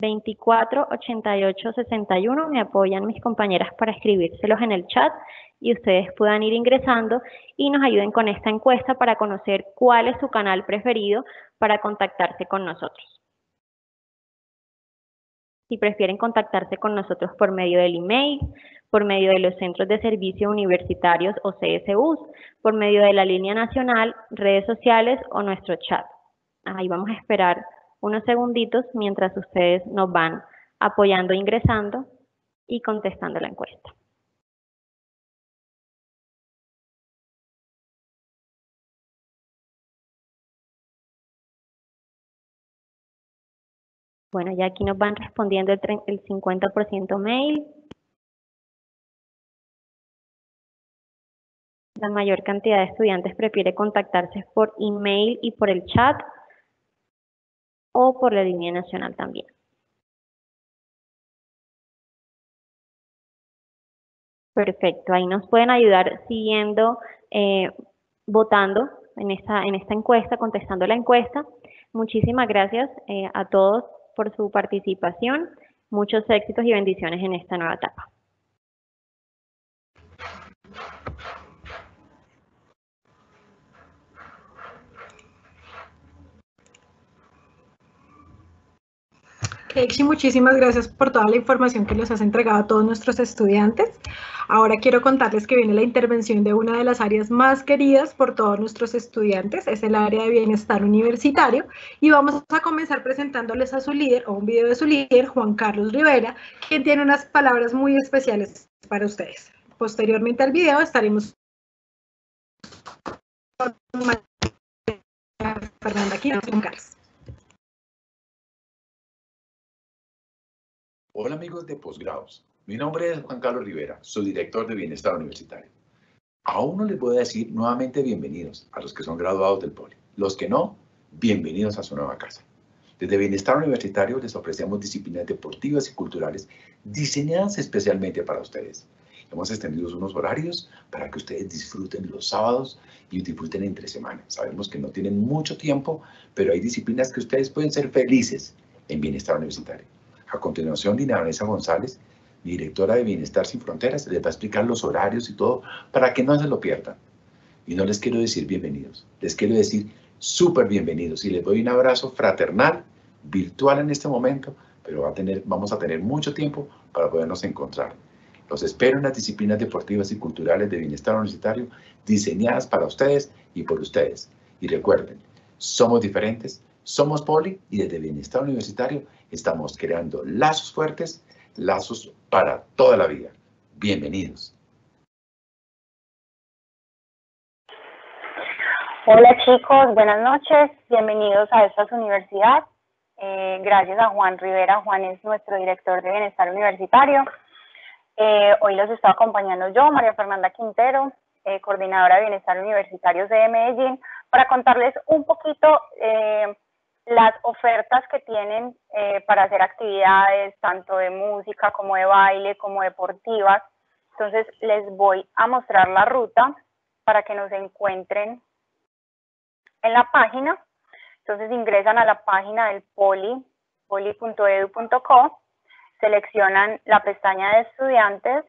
248861, me apoyan mis compañeras para escribírselos en el chat y ustedes puedan ir ingresando y nos ayuden con esta encuesta para conocer cuál es su canal preferido para contactarse con nosotros. Si prefieren contactarse con nosotros por medio del email, por medio de los centros de servicios universitarios o CSUs, por medio de la línea nacional, redes sociales o nuestro chat. Ahí vamos a esperar unos segunditos mientras ustedes nos van apoyando, ingresando y contestando la encuesta. Bueno, ya aquí nos van respondiendo el, el 50% mail. La mayor cantidad de estudiantes prefiere contactarse por email y por el chat o por la línea nacional también. Perfecto, ahí nos pueden ayudar siguiendo, eh, votando en esta, en esta encuesta, contestando la encuesta. Muchísimas gracias eh, a todos por su participación. Muchos éxitos y bendiciones en esta nueva etapa. Keishi, muchísimas gracias por toda la información que les has entregado a todos nuestros estudiantes. Ahora quiero contarles que viene la intervención de una de las áreas más queridas por todos nuestros estudiantes, es el área de bienestar universitario, y vamos a comenzar presentándoles a su líder, o un video de su líder, Juan Carlos Rivera, quien tiene unas palabras muy especiales para ustedes. Posteriormente al video estaremos con Fernanda Juan Carlos. Hola amigos de posgrados, mi nombre es Juan Carlos Rivera, soy director de Bienestar Universitario. A uno les voy a decir nuevamente bienvenidos a los que son graduados del Poli. Los que no, bienvenidos a su nueva casa. Desde Bienestar Universitario les ofrecemos disciplinas deportivas y culturales diseñadas especialmente para ustedes. Hemos extendido unos horarios para que ustedes disfruten los sábados y disfruten entre semanas. Sabemos que no tienen mucho tiempo, pero hay disciplinas que ustedes pueden ser felices en Bienestar Universitario. A continuación, Dina Vanessa González, directora de Bienestar Sin Fronteras, les va a explicar los horarios y todo para que no se lo pierdan. Y no les quiero decir bienvenidos, les quiero decir súper bienvenidos y les doy un abrazo fraternal, virtual en este momento, pero va a tener, vamos a tener mucho tiempo para podernos encontrar. Los espero en las disciplinas deportivas y culturales de bienestar universitario diseñadas para ustedes y por ustedes. Y recuerden, somos diferentes, somos Poli y desde Bienestar Universitario estamos creando lazos fuertes, lazos para toda la vida. Bienvenidos. Hola chicos, buenas noches, bienvenidos a esta universidad. Eh, gracias a Juan Rivera, Juan es nuestro director de Bienestar Universitario. Eh, hoy los estoy acompañando yo, María Fernanda Quintero, eh, coordinadora de Bienestar Universitario de Medellín, para contarles un poquito las ofertas que tienen eh, para hacer actividades tanto de música como de baile como deportivas. Entonces les voy a mostrar la ruta para que nos encuentren en la página. Entonces ingresan a la página del poli, poli.edu.co, seleccionan la pestaña de estudiantes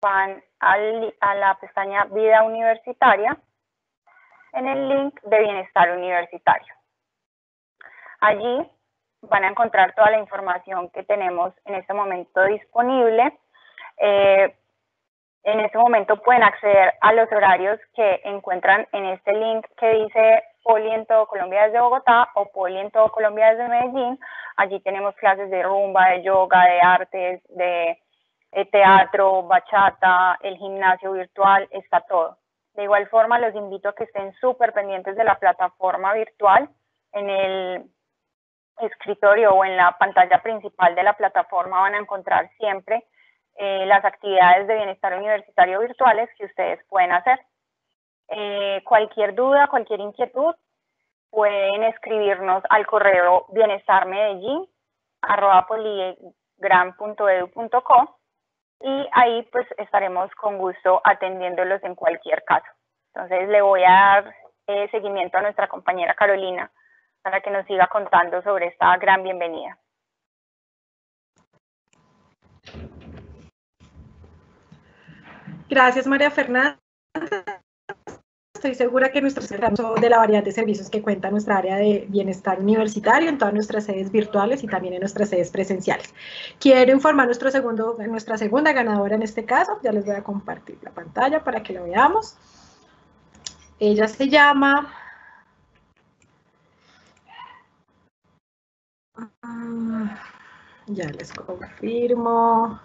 van a la pestaña Vida Universitaria en el link de Bienestar Universitario. Allí van a encontrar toda la información que tenemos en este momento disponible. Eh, en este momento pueden acceder a los horarios que encuentran en este link que dice Poli en todo Colombia desde Bogotá o Poli en todo Colombia desde Medellín. Allí tenemos clases de rumba, de yoga, de artes, de eh, teatro, bachata, el gimnasio virtual, está todo. De igual forma, los invito a que estén súper pendientes de la plataforma virtual en el escritorio o en la pantalla principal de la plataforma van a encontrar siempre eh, las actividades de bienestar universitario virtuales que ustedes pueden hacer. Eh, cualquier duda, cualquier inquietud, pueden escribirnos al correo bienestarmedellín.com y ahí pues estaremos con gusto atendiéndolos en cualquier caso. Entonces le voy a dar eh, seguimiento a nuestra compañera Carolina para que nos siga contando sobre esta gran bienvenida. Gracias María Fernanda. Estoy segura que nuestro centro de la variedad de servicios que cuenta nuestra área de bienestar universitario en todas nuestras sedes virtuales y también en nuestras sedes presenciales. Quiero informar nuestro segundo, nuestra segunda ganadora en este caso. Ya les voy a compartir la pantalla para que lo veamos. Ella se llama... Ah, ya les confirmo.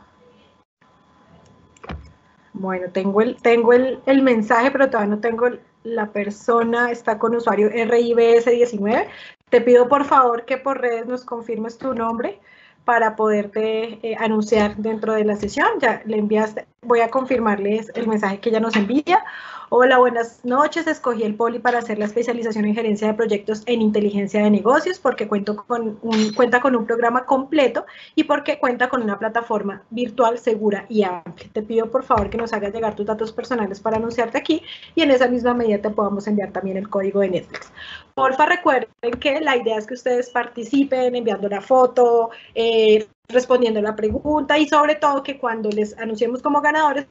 Bueno, tengo el, tengo el, el, mensaje, pero todavía no tengo la persona, está con usuario RIBS19. Te pido por favor que por redes nos confirmes tu nombre para poderte eh, anunciar dentro de la sesión. Ya le enviaste, voy a confirmarles el mensaje que ella nos envía. Hola, buenas noches. Escogí el Poli para hacer la especialización en gerencia de proyectos en inteligencia de negocios porque cuento con un, cuenta con un programa completo y porque cuenta con una plataforma virtual segura y amplia. Te pido por favor que nos hagas llegar tus datos personales para anunciarte aquí y en esa misma medida te podamos enviar también el código de Netflix. Porfa, recuerden que la idea es que ustedes participen enviando la foto, eh, respondiendo la pregunta y sobre todo que cuando les anunciemos como ganadores,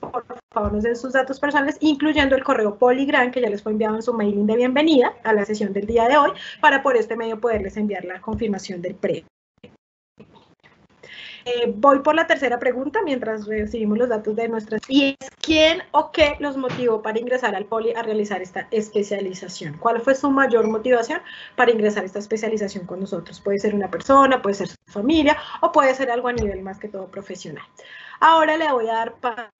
por favor nos den sus datos personales, incluyendo el correo Polygram que ya les fue enviado en su mailing de bienvenida a la sesión del día de hoy, para por este medio poderles enviar la confirmación del premio. Eh, voy por la tercera pregunta mientras recibimos los datos de nuestras. Y es quién o qué los motivó para ingresar al Poli a realizar esta especialización. ¿Cuál fue su mayor motivación para ingresar esta especialización con nosotros? Puede ser una persona, puede ser su familia o puede ser algo a nivel más que todo profesional. Ahora le voy a dar paso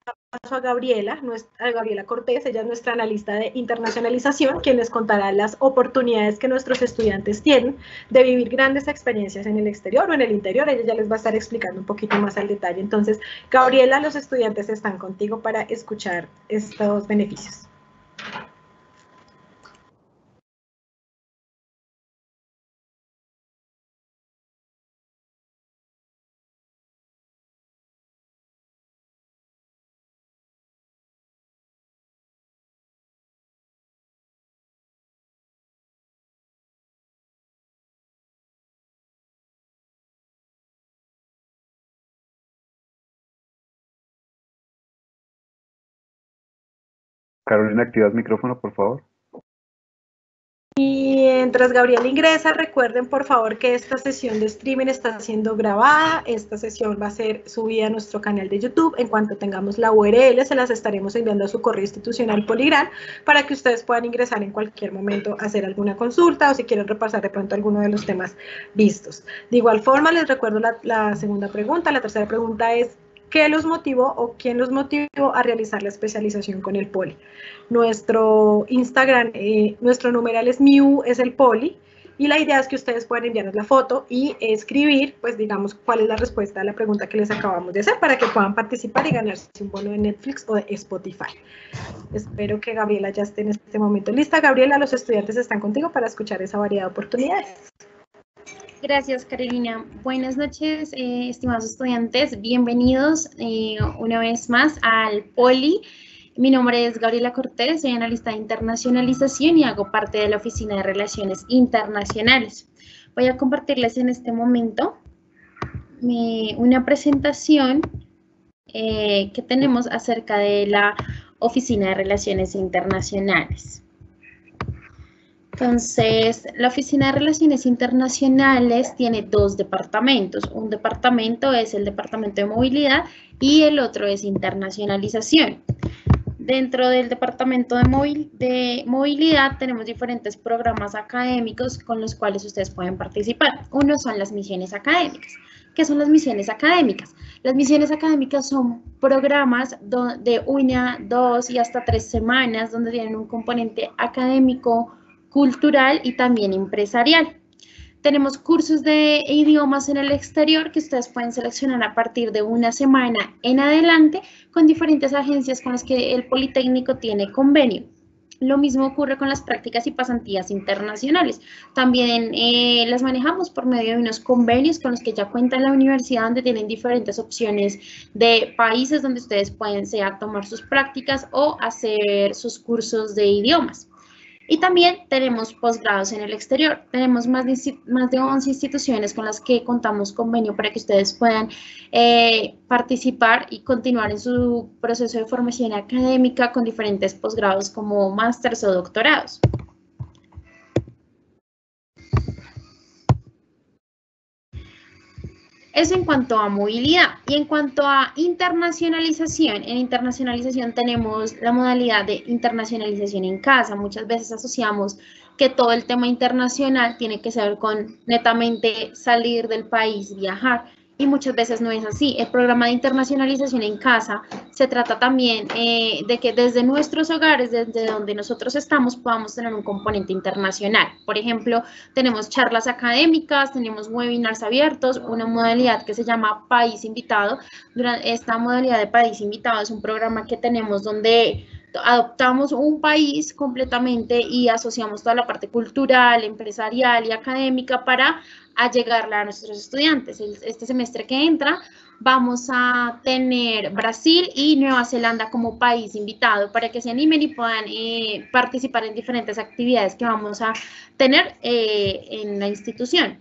a Gabriela, a Gabriela Cortés, ella es nuestra analista de internacionalización, quien les contará las oportunidades que nuestros estudiantes tienen de vivir grandes experiencias en el exterior o en el interior. Ella ya les va a estar explicando un poquito más al detalle. Entonces, Gabriela, los estudiantes están contigo para escuchar estos beneficios. Carolina, activas micrófono, por favor. Mientras Gabriel ingresa, recuerden por favor que esta sesión de streaming está siendo grabada. Esta sesión va a ser subida a nuestro canal de YouTube. En cuanto tengamos la URL, se las estaremos enviando a su correo institucional Poligran para que ustedes puedan ingresar en cualquier momento a hacer alguna consulta o si quieren repasar de pronto alguno de los temas vistos. De igual forma, les recuerdo la, la segunda pregunta. La tercera pregunta es, ¿Qué los motivó o quién los motivó a realizar la especialización con el Poli? Nuestro Instagram, eh, nuestro numeral es MIU, es el Poli, y la idea es que ustedes puedan enviarnos la foto y escribir, pues digamos, cuál es la respuesta a la pregunta que les acabamos de hacer para que puedan participar y ganarse un bono de Netflix o de Spotify. Espero que Gabriela ya esté en este momento lista. Gabriela, los estudiantes están contigo para escuchar esa variedad de oportunidades. Gracias, Carolina. Buenas noches, eh, estimados estudiantes. Bienvenidos eh, una vez más al Poli. Mi nombre es Gabriela Cortés, soy analista de internacionalización y hago parte de la Oficina de Relaciones Internacionales. Voy a compartirles en este momento una presentación eh, que tenemos acerca de la Oficina de Relaciones Internacionales. Entonces, la Oficina de Relaciones Internacionales tiene dos departamentos. Un departamento es el Departamento de Movilidad y el otro es Internacionalización. Dentro del Departamento de, de, Movilidad tenemos diferentes programas académicos con los cuales ustedes pueden participar. Uno son las misiones académicas. ¿Qué son las misiones académicas? Las misiones académicas son programas de una, dos y hasta tres semanas donde tienen un componente académico, cultural y también empresarial. Tenemos cursos de idiomas en el exterior que ustedes pueden seleccionar a partir de una semana en adelante con diferentes agencias con las que el Politécnico tiene convenio. Lo mismo ocurre con las prácticas y pasantías internacionales. También eh, las manejamos por medio de unos convenios con los que ya cuenta la universidad, donde tienen diferentes opciones de países donde ustedes pueden sea tomar sus prácticas o hacer sus cursos de idiomas. Y también tenemos posgrados en el exterior. Tenemos más de, más de 11 instituciones con las que contamos convenio para que ustedes puedan eh, participar y continuar en su proceso de formación académica con diferentes posgrados como másters o doctorados. Eso en cuanto a movilidad. Y en cuanto a internacionalización, en internacionalización tenemos la modalidad de internacionalización en casa. Muchas veces asociamos que todo el tema internacional tiene que ser con netamente salir del país, viajar y muchas veces no es así. El programa de internacionalización en casa se trata también eh, de que desde nuestros hogares, desde donde nosotros estamos, podamos tener un componente internacional. Por ejemplo, tenemos charlas académicas, tenemos webinars abiertos, una modalidad que se llama País Invitado. Durante esta modalidad de País Invitado es un programa que tenemos donde adoptamos un país completamente y asociamos toda la parte cultural, empresarial y académica para allegarla a nuestros estudiantes. Este semestre que entra vamos a tener Brasil y Nueva Zelanda como país invitado para que se animen y puedan eh, participar en diferentes actividades que vamos a tener eh, en la institución.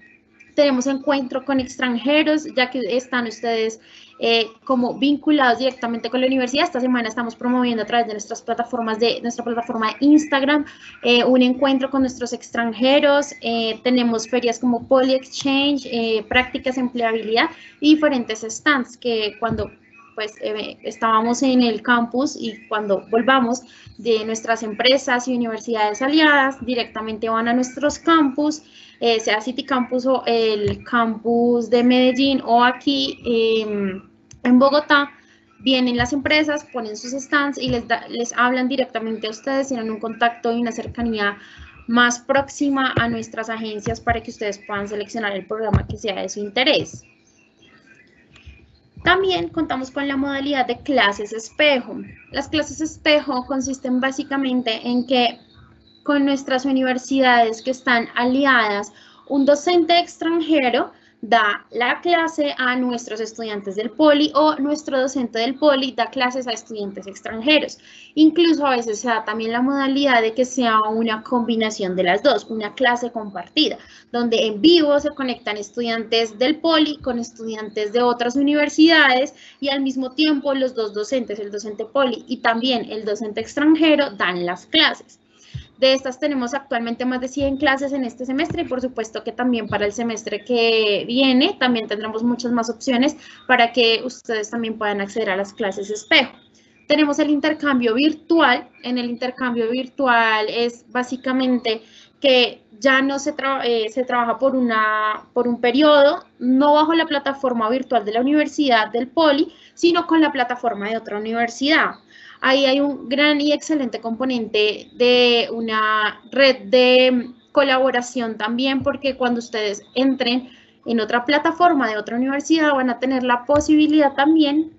Tenemos encuentro con extranjeros, ya que están ustedes eh, como vinculados directamente con la universidad. Esta semana estamos promoviendo a través de nuestras plataformas de nuestra plataforma de Instagram eh, un encuentro con nuestros extranjeros. Eh, tenemos ferias como Poly Exchange, prácticas de empleabilidad y diferentes stands que cuando pues estábamos en el campus y cuando volvamos de nuestras empresas y universidades aliadas directamente van a nuestros campus, sea City Campus o el campus de Medellín o aquí em, en Bogotá vienen las empresas, ponen sus stands y les, les hablan directamente a ustedes, tienen un contacto y una cercanía más próxima a nuestras agencias para que ustedes puedan seleccionar el programa que sea de su interés. También contamos con la modalidad de clases espejo. Las clases espejo consisten básicamente en que con nuestras universidades que están aliadas, un docente extranjero da la clase a nuestros estudiantes del poli o nuestro docente del poli da clases a estudiantes extranjeros. Incluso a veces se da también la modalidad de que sea una combinación de las dos, una clase compartida, donde en vivo se conectan estudiantes del poli con estudiantes de otras universidades y al mismo tiempo los dos docentes, el docente poli y también el docente extranjero, dan las clases. De estas tenemos actualmente más de 100 clases en este semestre y por supuesto que también para el semestre que viene también tendremos muchas más opciones para que ustedes también puedan acceder a las clases espejo. Tenemos el intercambio virtual. En el intercambio virtual es básicamente que ya no se, eh, se trabaja por, una, por un periodo, no bajo la plataforma virtual de la universidad del Poli, sino con la plataforma de otra universidad ahí hay un gran y excelente componente de una red de colaboración también, porque cuando ustedes entren en otra plataforma de otra universidad van a tener la posibilidad también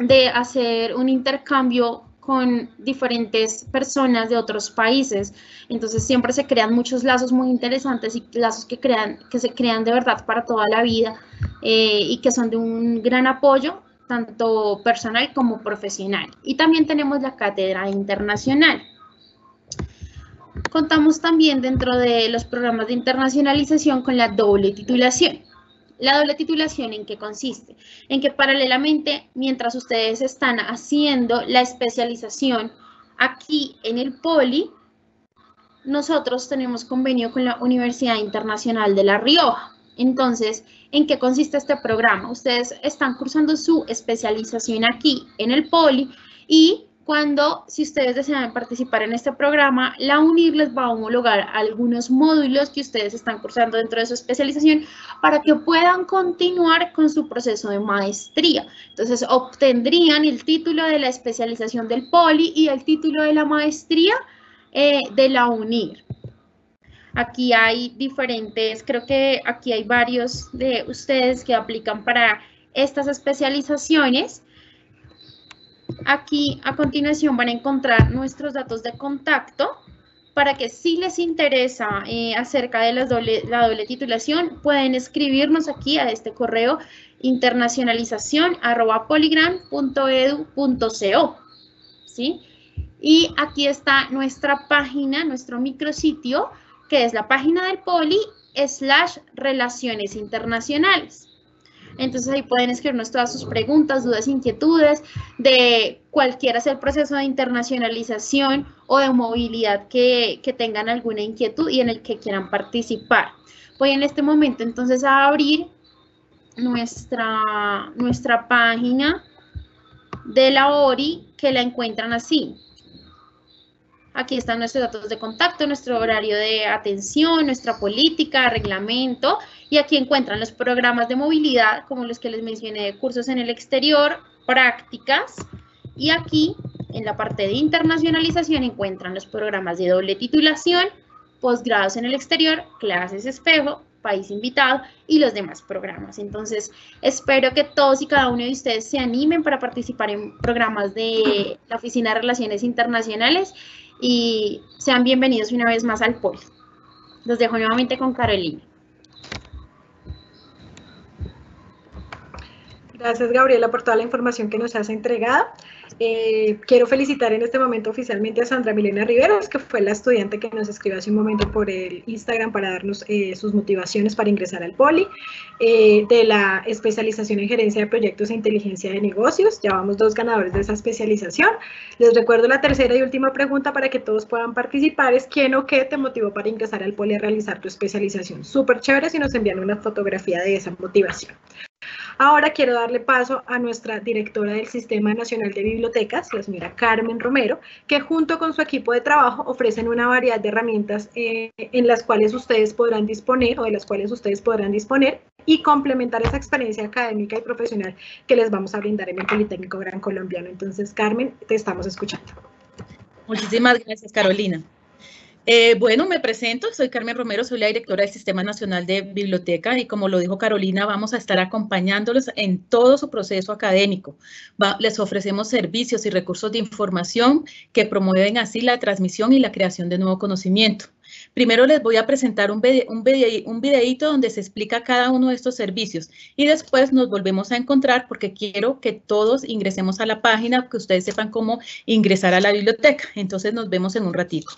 de hacer un intercambio con diferentes personas de otros países. Entonces siempre se crean muchos lazos muy interesantes y lazos que, crean, que se crean de verdad para toda la vida eh, y que son de un gran apoyo tanto personal como profesional. Y también tenemos la cátedra internacional. Contamos también dentro de los programas de internacionalización con la doble titulación. La doble titulación, ¿en qué consiste? En que paralelamente, mientras ustedes están haciendo la especialización aquí en el Poli, nosotros tenemos convenio con la Universidad Internacional de La Rioja. Entonces, ¿en qué consiste este programa? Ustedes están cursando su especialización aquí en el Poli y cuando, si ustedes desean participar en este programa, la UNIR les va a homologar algunos módulos que ustedes están cursando dentro de su especialización para que puedan continuar con su proceso de maestría. Entonces, obtendrían el título de la especialización del POLI y el título de la maestría eh, de la UNIR. Aquí hay diferentes, creo que aquí hay varios de ustedes que aplican para estas especializaciones. Aquí a continuación van a encontrar nuestros datos de contacto para que si les interesa eh, acerca de la doble, la doble titulación, pueden escribirnos aquí a este correo internacionalización ¿sí? Y aquí está nuestra página, nuestro micrositio, que es la página del Poli slash relaciones internacionales. Entonces ahí pueden escribirnos todas sus preguntas, dudas, inquietudes de cualquiera sea el proceso de internacionalización o de movilidad que, que tengan alguna inquietud y en el que quieran participar. Voy en este momento entonces a abrir nuestra, nuestra página de la ORI que la encuentran así. Aquí están nuestros datos de contacto, nuestro horario de atención, nuestra política, reglamento. Y aquí encuentran los programas de movilidad, como los que les mencioné, cursos en el exterior, prácticas. Y aquí, en la parte de internacionalización, encuentran los programas de doble titulación, posgrados en el exterior, clases espejo, país invitado y los demás programas. Entonces, espero que todos y cada uno de ustedes se animen para participar en programas de la Oficina de Relaciones Internacionales y sean bienvenidos una vez más al POL. Los dejo nuevamente con Carolina. Gracias, Gabriela, por toda la información que nos has entregado. Eh, quiero felicitar en este momento oficialmente a Sandra Milena Riveros, que fue la estudiante que nos escribió hace un momento por el Instagram para darnos eh, sus motivaciones para ingresar al POLI, eh, de la especialización en gerencia de proyectos e inteligencia de negocios. Ya vamos dos ganadores de esa especialización. Les recuerdo la tercera y última pregunta para que todos puedan participar, es quién o qué te motivó para ingresar al POLI a realizar tu especialización. Súper chévere si nos envían una fotografía de esa motivación. Ahora quiero darle paso a nuestra directora del Sistema Nacional de Bibliotecas, la señora Carmen Romero, que junto con su equipo de trabajo ofrecen una variedad de herramientas eh, en las cuales ustedes podrán disponer o de las cuales ustedes podrán disponer y complementar esa experiencia académica y profesional que les vamos a brindar en el Politécnico Gran Colombiano. Entonces, Carmen, te estamos escuchando. Muchísimas gracias, Carolina. Eh, bueno, me presento, soy Carmen Romero, soy la directora del Sistema Nacional de Biblioteca y como lo dijo Carolina, vamos a estar acompañándolos en todo su proceso académico. les ofrecemos servicios y recursos de información que promueven así la transmisión y la creación de nuevo conocimiento. Primero les voy a presentar un, un, un videíto donde se explica cada uno de estos servicios y después nos volvemos a encontrar porque quiero que todos ingresemos a la página, que ustedes sepan cómo ingresar a la biblioteca. Entonces nos vemos en un ratito.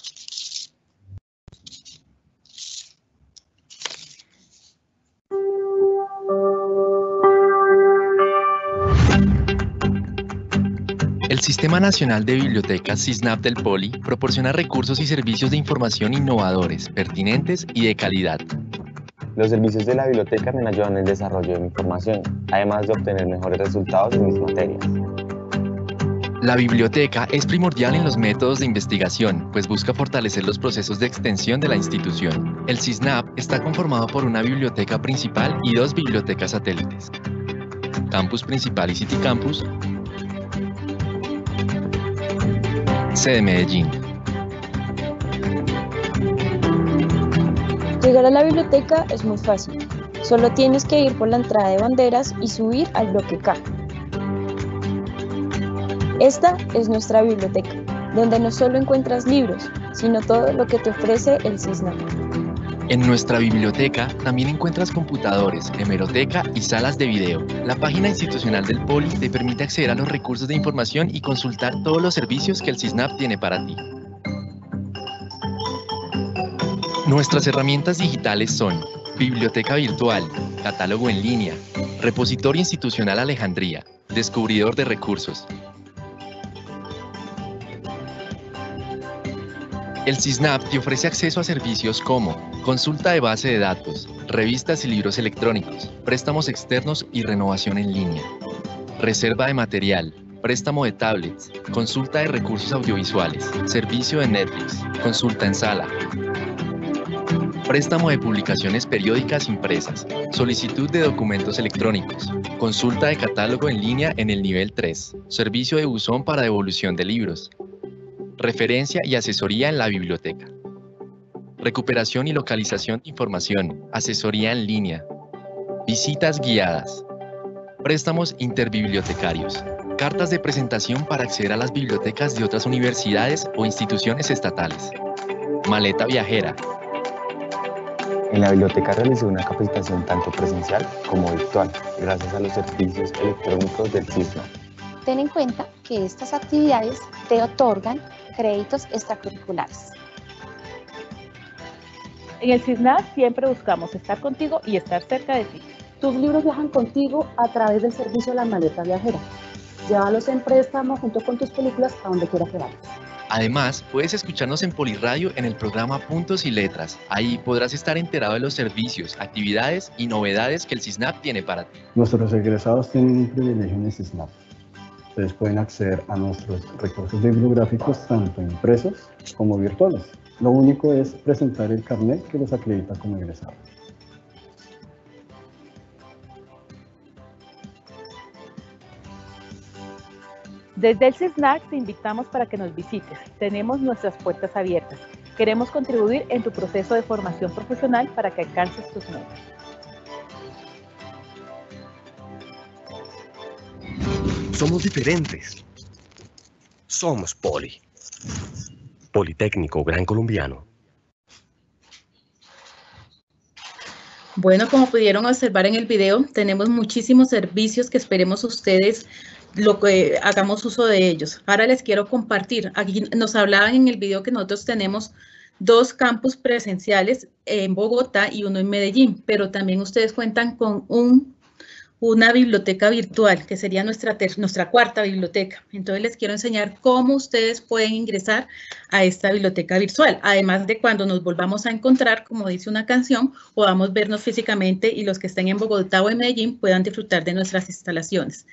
El Sistema Nacional de Bibliotecas SISNAP del Poli proporciona recursos y servicios de información innovadores, pertinentes y de calidad. Los servicios de la biblioteca me ayudan en el desarrollo de mi formación, además de obtener mejores resultados en mis materias. La biblioteca es primordial en los métodos de investigación, pues busca fortalecer los procesos de extensión de la institución. El CISNAP está conformado por una biblioteca principal y dos bibliotecas satélites. Campus Principal y City Campus de Medellín. Llegar a la biblioteca es muy fácil. Solo tienes que ir por la entrada de banderas y subir al bloque K. Esta es nuestra biblioteca, donde no solo encuentras libros, sino todo lo que te ofrece el CISNA. En nuestra biblioteca también encuentras computadores, hemeroteca y salas de video. La página institucional del Poli te permite acceder a los recursos de información y consultar todos los servicios que el CISNAP tiene para ti. Nuestras herramientas digitales son Biblioteca virtual, catálogo en línea, repositorio institucional Alejandría, descubridor de recursos. El CISNAP te ofrece acceso a servicios como consulta de base de datos, revistas y libros electrónicos, préstamos externos y renovación en línea, reserva de material, préstamo de tablets, consulta de recursos audiovisuales, servicio de Netflix, consulta en sala, préstamo de publicaciones periódicas impresas, solicitud de documentos electrónicos, consulta de catálogo en línea en el nivel 3, servicio de buzón para devolución de libros, referencia y asesoría en la biblioteca, recuperación y localización de información, asesoría en línea, visitas guiadas, préstamos interbibliotecarios, cartas de presentación para acceder a las bibliotecas de otras universidades o instituciones estatales, maleta viajera, en la biblioteca realicé una capacitación tanto presencial como virtual, gracias a los servicios electrónicos del CISNA. Ten en cuenta que estas actividades te otorgan créditos extracurriculares. En el CISNA siempre buscamos estar contigo y estar cerca de ti. Tus libros viajan contigo a través del servicio de la maleta viajera. Llévalos en préstamo junto con tus películas a donde quieras que vayas. Además, puedes escucharnos en Poliradio en el programa Puntos y Letras. Ahí podrás estar enterado de los servicios, actividades y novedades que el CISNAP tiene para ti. Nuestros egresados tienen un privilegio en el CISNAP. Ustedes pueden acceder a nuestros recursos bibliográficos tanto impresos como virtuales. Lo único es presentar el carnet que los acredita como egresados. Desde el CISNAC te invitamos para que nos visites. Tenemos nuestras puertas abiertas. Queremos contribuir en tu proceso de formación profesional para que alcances tus metas. Somos diferentes. Somos Poli. Politécnico Gran Colombiano. Bueno, como pudieron observar en el video, tenemos muchísimos servicios que esperemos ustedes lo que hagamos uso de ellos. Ahora les quiero compartir. Aquí nos hablaban en el video que nosotros tenemos dos campus presenciales en Bogotá y uno en Medellín, pero también ustedes cuentan con un, una biblioteca virtual, que sería nuestra, nuestra cuarta biblioteca. Entonces les quiero enseñar cómo ustedes pueden ingresar a esta biblioteca virtual, además de cuando nos volvamos a encontrar, como dice una canción, podamos vernos físicamente y los que estén en Bogotá o en Medellín puedan disfrutar de nuestras instalaciones.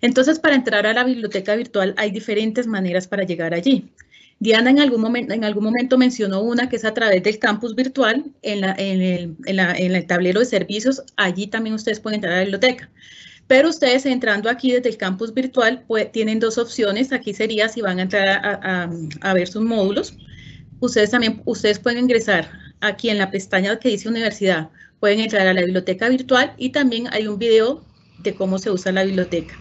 Entonces, para entrar a la biblioteca virtual hay diferentes maneras para llegar allí. Diana en algún, momento, en algún momento mencionó una que es a través del campus virtual en, el, tablero de servicios. Allí también ustedes pueden entrar a la biblioteca. Pero ustedes entrando aquí desde el campus virtual pues, tienen dos opciones. Aquí sería si van a entrar a, ver sus módulos. Ustedes también ustedes pueden ingresar aquí en la pestaña que dice universidad. Pueden entrar a la biblioteca virtual y también hay un video de cómo se usa la biblioteca.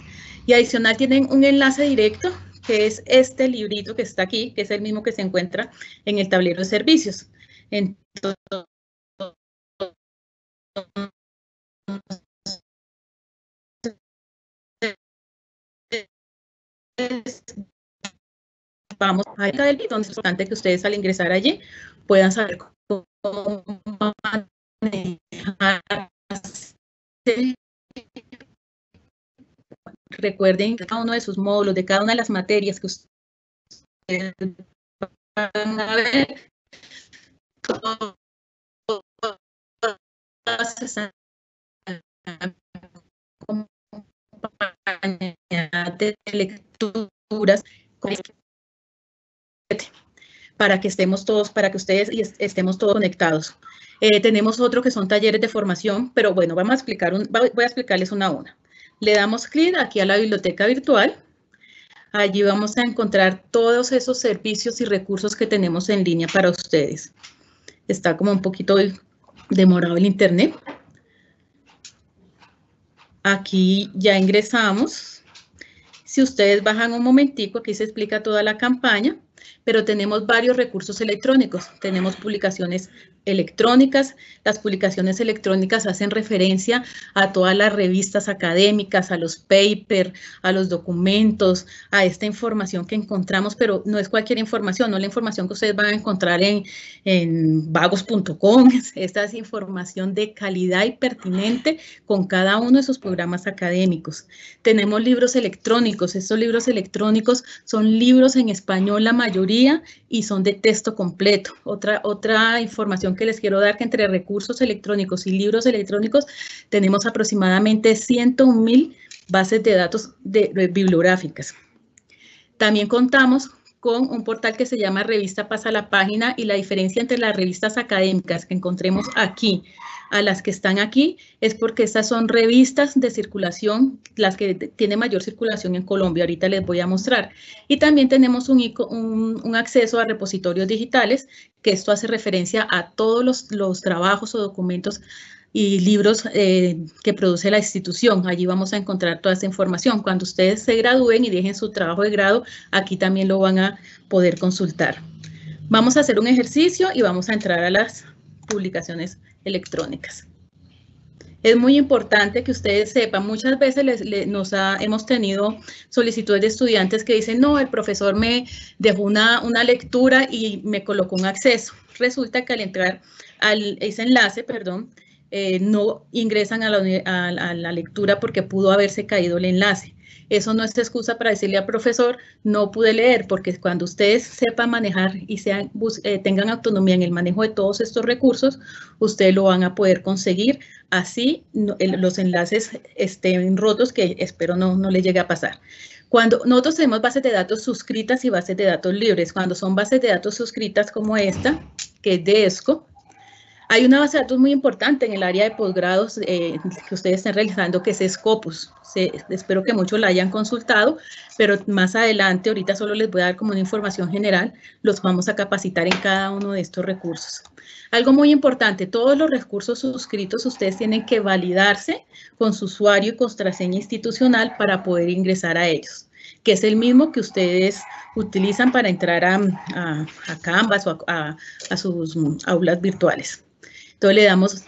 Y adicional tienen un enlace directo que es este librito que está aquí, que es el mismo que se encuentra en el tablero de servicios. Entonces, vamos a ver del donde es importante que ustedes al ingresar allí puedan saber cómo manejar recuerden cada uno de sus módulos, de cada una de las materias que ustedes van a ver, todas esas de lecturas para que estemos todos, para que ustedes estemos todos conectados. Eh, tenemos otro que son talleres de formación, pero bueno, vamos a explicar un, voy a explicarles una a una. Le damos clic aquí a la biblioteca virtual. Allí vamos a encontrar todos esos servicios y recursos que tenemos en línea para ustedes. Está como un poquito demorado el internet. Aquí ya ingresamos. Si ustedes bajan un momentico, aquí se explica toda la campaña, pero tenemos varios recursos electrónicos. Tenemos publicaciones electrónicas. Las publicaciones electrónicas hacen referencia a todas las revistas académicas, a los papers, a los documentos, a esta información que encontramos, pero no es cualquier información, no la información que ustedes van a encontrar en, en vagos.com. *laughs* Esta es información de calidad y pertinente con cada uno de sus programas académicos. Tenemos libros electrónicos. Estos libros electrónicos son libros en español la mayoría y son de texto completo. Otra, otra información que les quiero dar que entre recursos electrónicos y libros electrónicos tenemos aproximadamente 101 mil bases de datos de, bibliográficas. También contamos con un portal que se llama Revista Pasa la Página y la diferencia entre las revistas académicas que encontremos aquí a las que están aquí es porque estas son revistas de circulación, las que tienen mayor circulación en Colombia. Ahorita les voy a mostrar. Y también tenemos un, acceso a repositorios digitales, que esto hace referencia a todos los, los trabajos o documentos y libros eh, que produce la institución. Allí vamos a encontrar toda esta información. Cuando ustedes se gradúen y dejen su trabajo de grado, aquí también lo van a poder consultar. Vamos a hacer un ejercicio y vamos a entrar a las publicaciones electrónicas. Es muy importante que ustedes sepan, muchas veces les, hemos tenido solicitudes de estudiantes que dicen, no, el profesor me dejó una, una lectura y me colocó un acceso. Resulta que al entrar a ese enlace, perdón, eh, no ingresan a la, lectura porque pudo haberse caído el enlace. Eso no es excusa para decirle al profesor, no pude leer, porque cuando ustedes sepan manejar y eh, tengan autonomía en el manejo de todos estos recursos, ustedes lo van a poder conseguir, así los enlaces estén rotos, que espero no, no les llegue a pasar. Cuando nosotros tenemos bases de datos suscritas y bases de datos libres, cuando son bases de datos suscritas como esta, que es de ESCO, hay una base de datos muy importante en el área de posgrados eh, que ustedes están realizando, que es Scopus. espero que muchos la hayan consultado, pero más adelante, ahorita solo les voy a dar como una información general, los vamos a capacitar en cada uno de estos recursos. Algo muy importante, todos los recursos suscritos ustedes tienen que validarse con su usuario y contraseña institucional para poder ingresar a ellos que es el mismo que ustedes utilizan para entrar a, Canvas o a sus aulas virtuales. Entonces le damos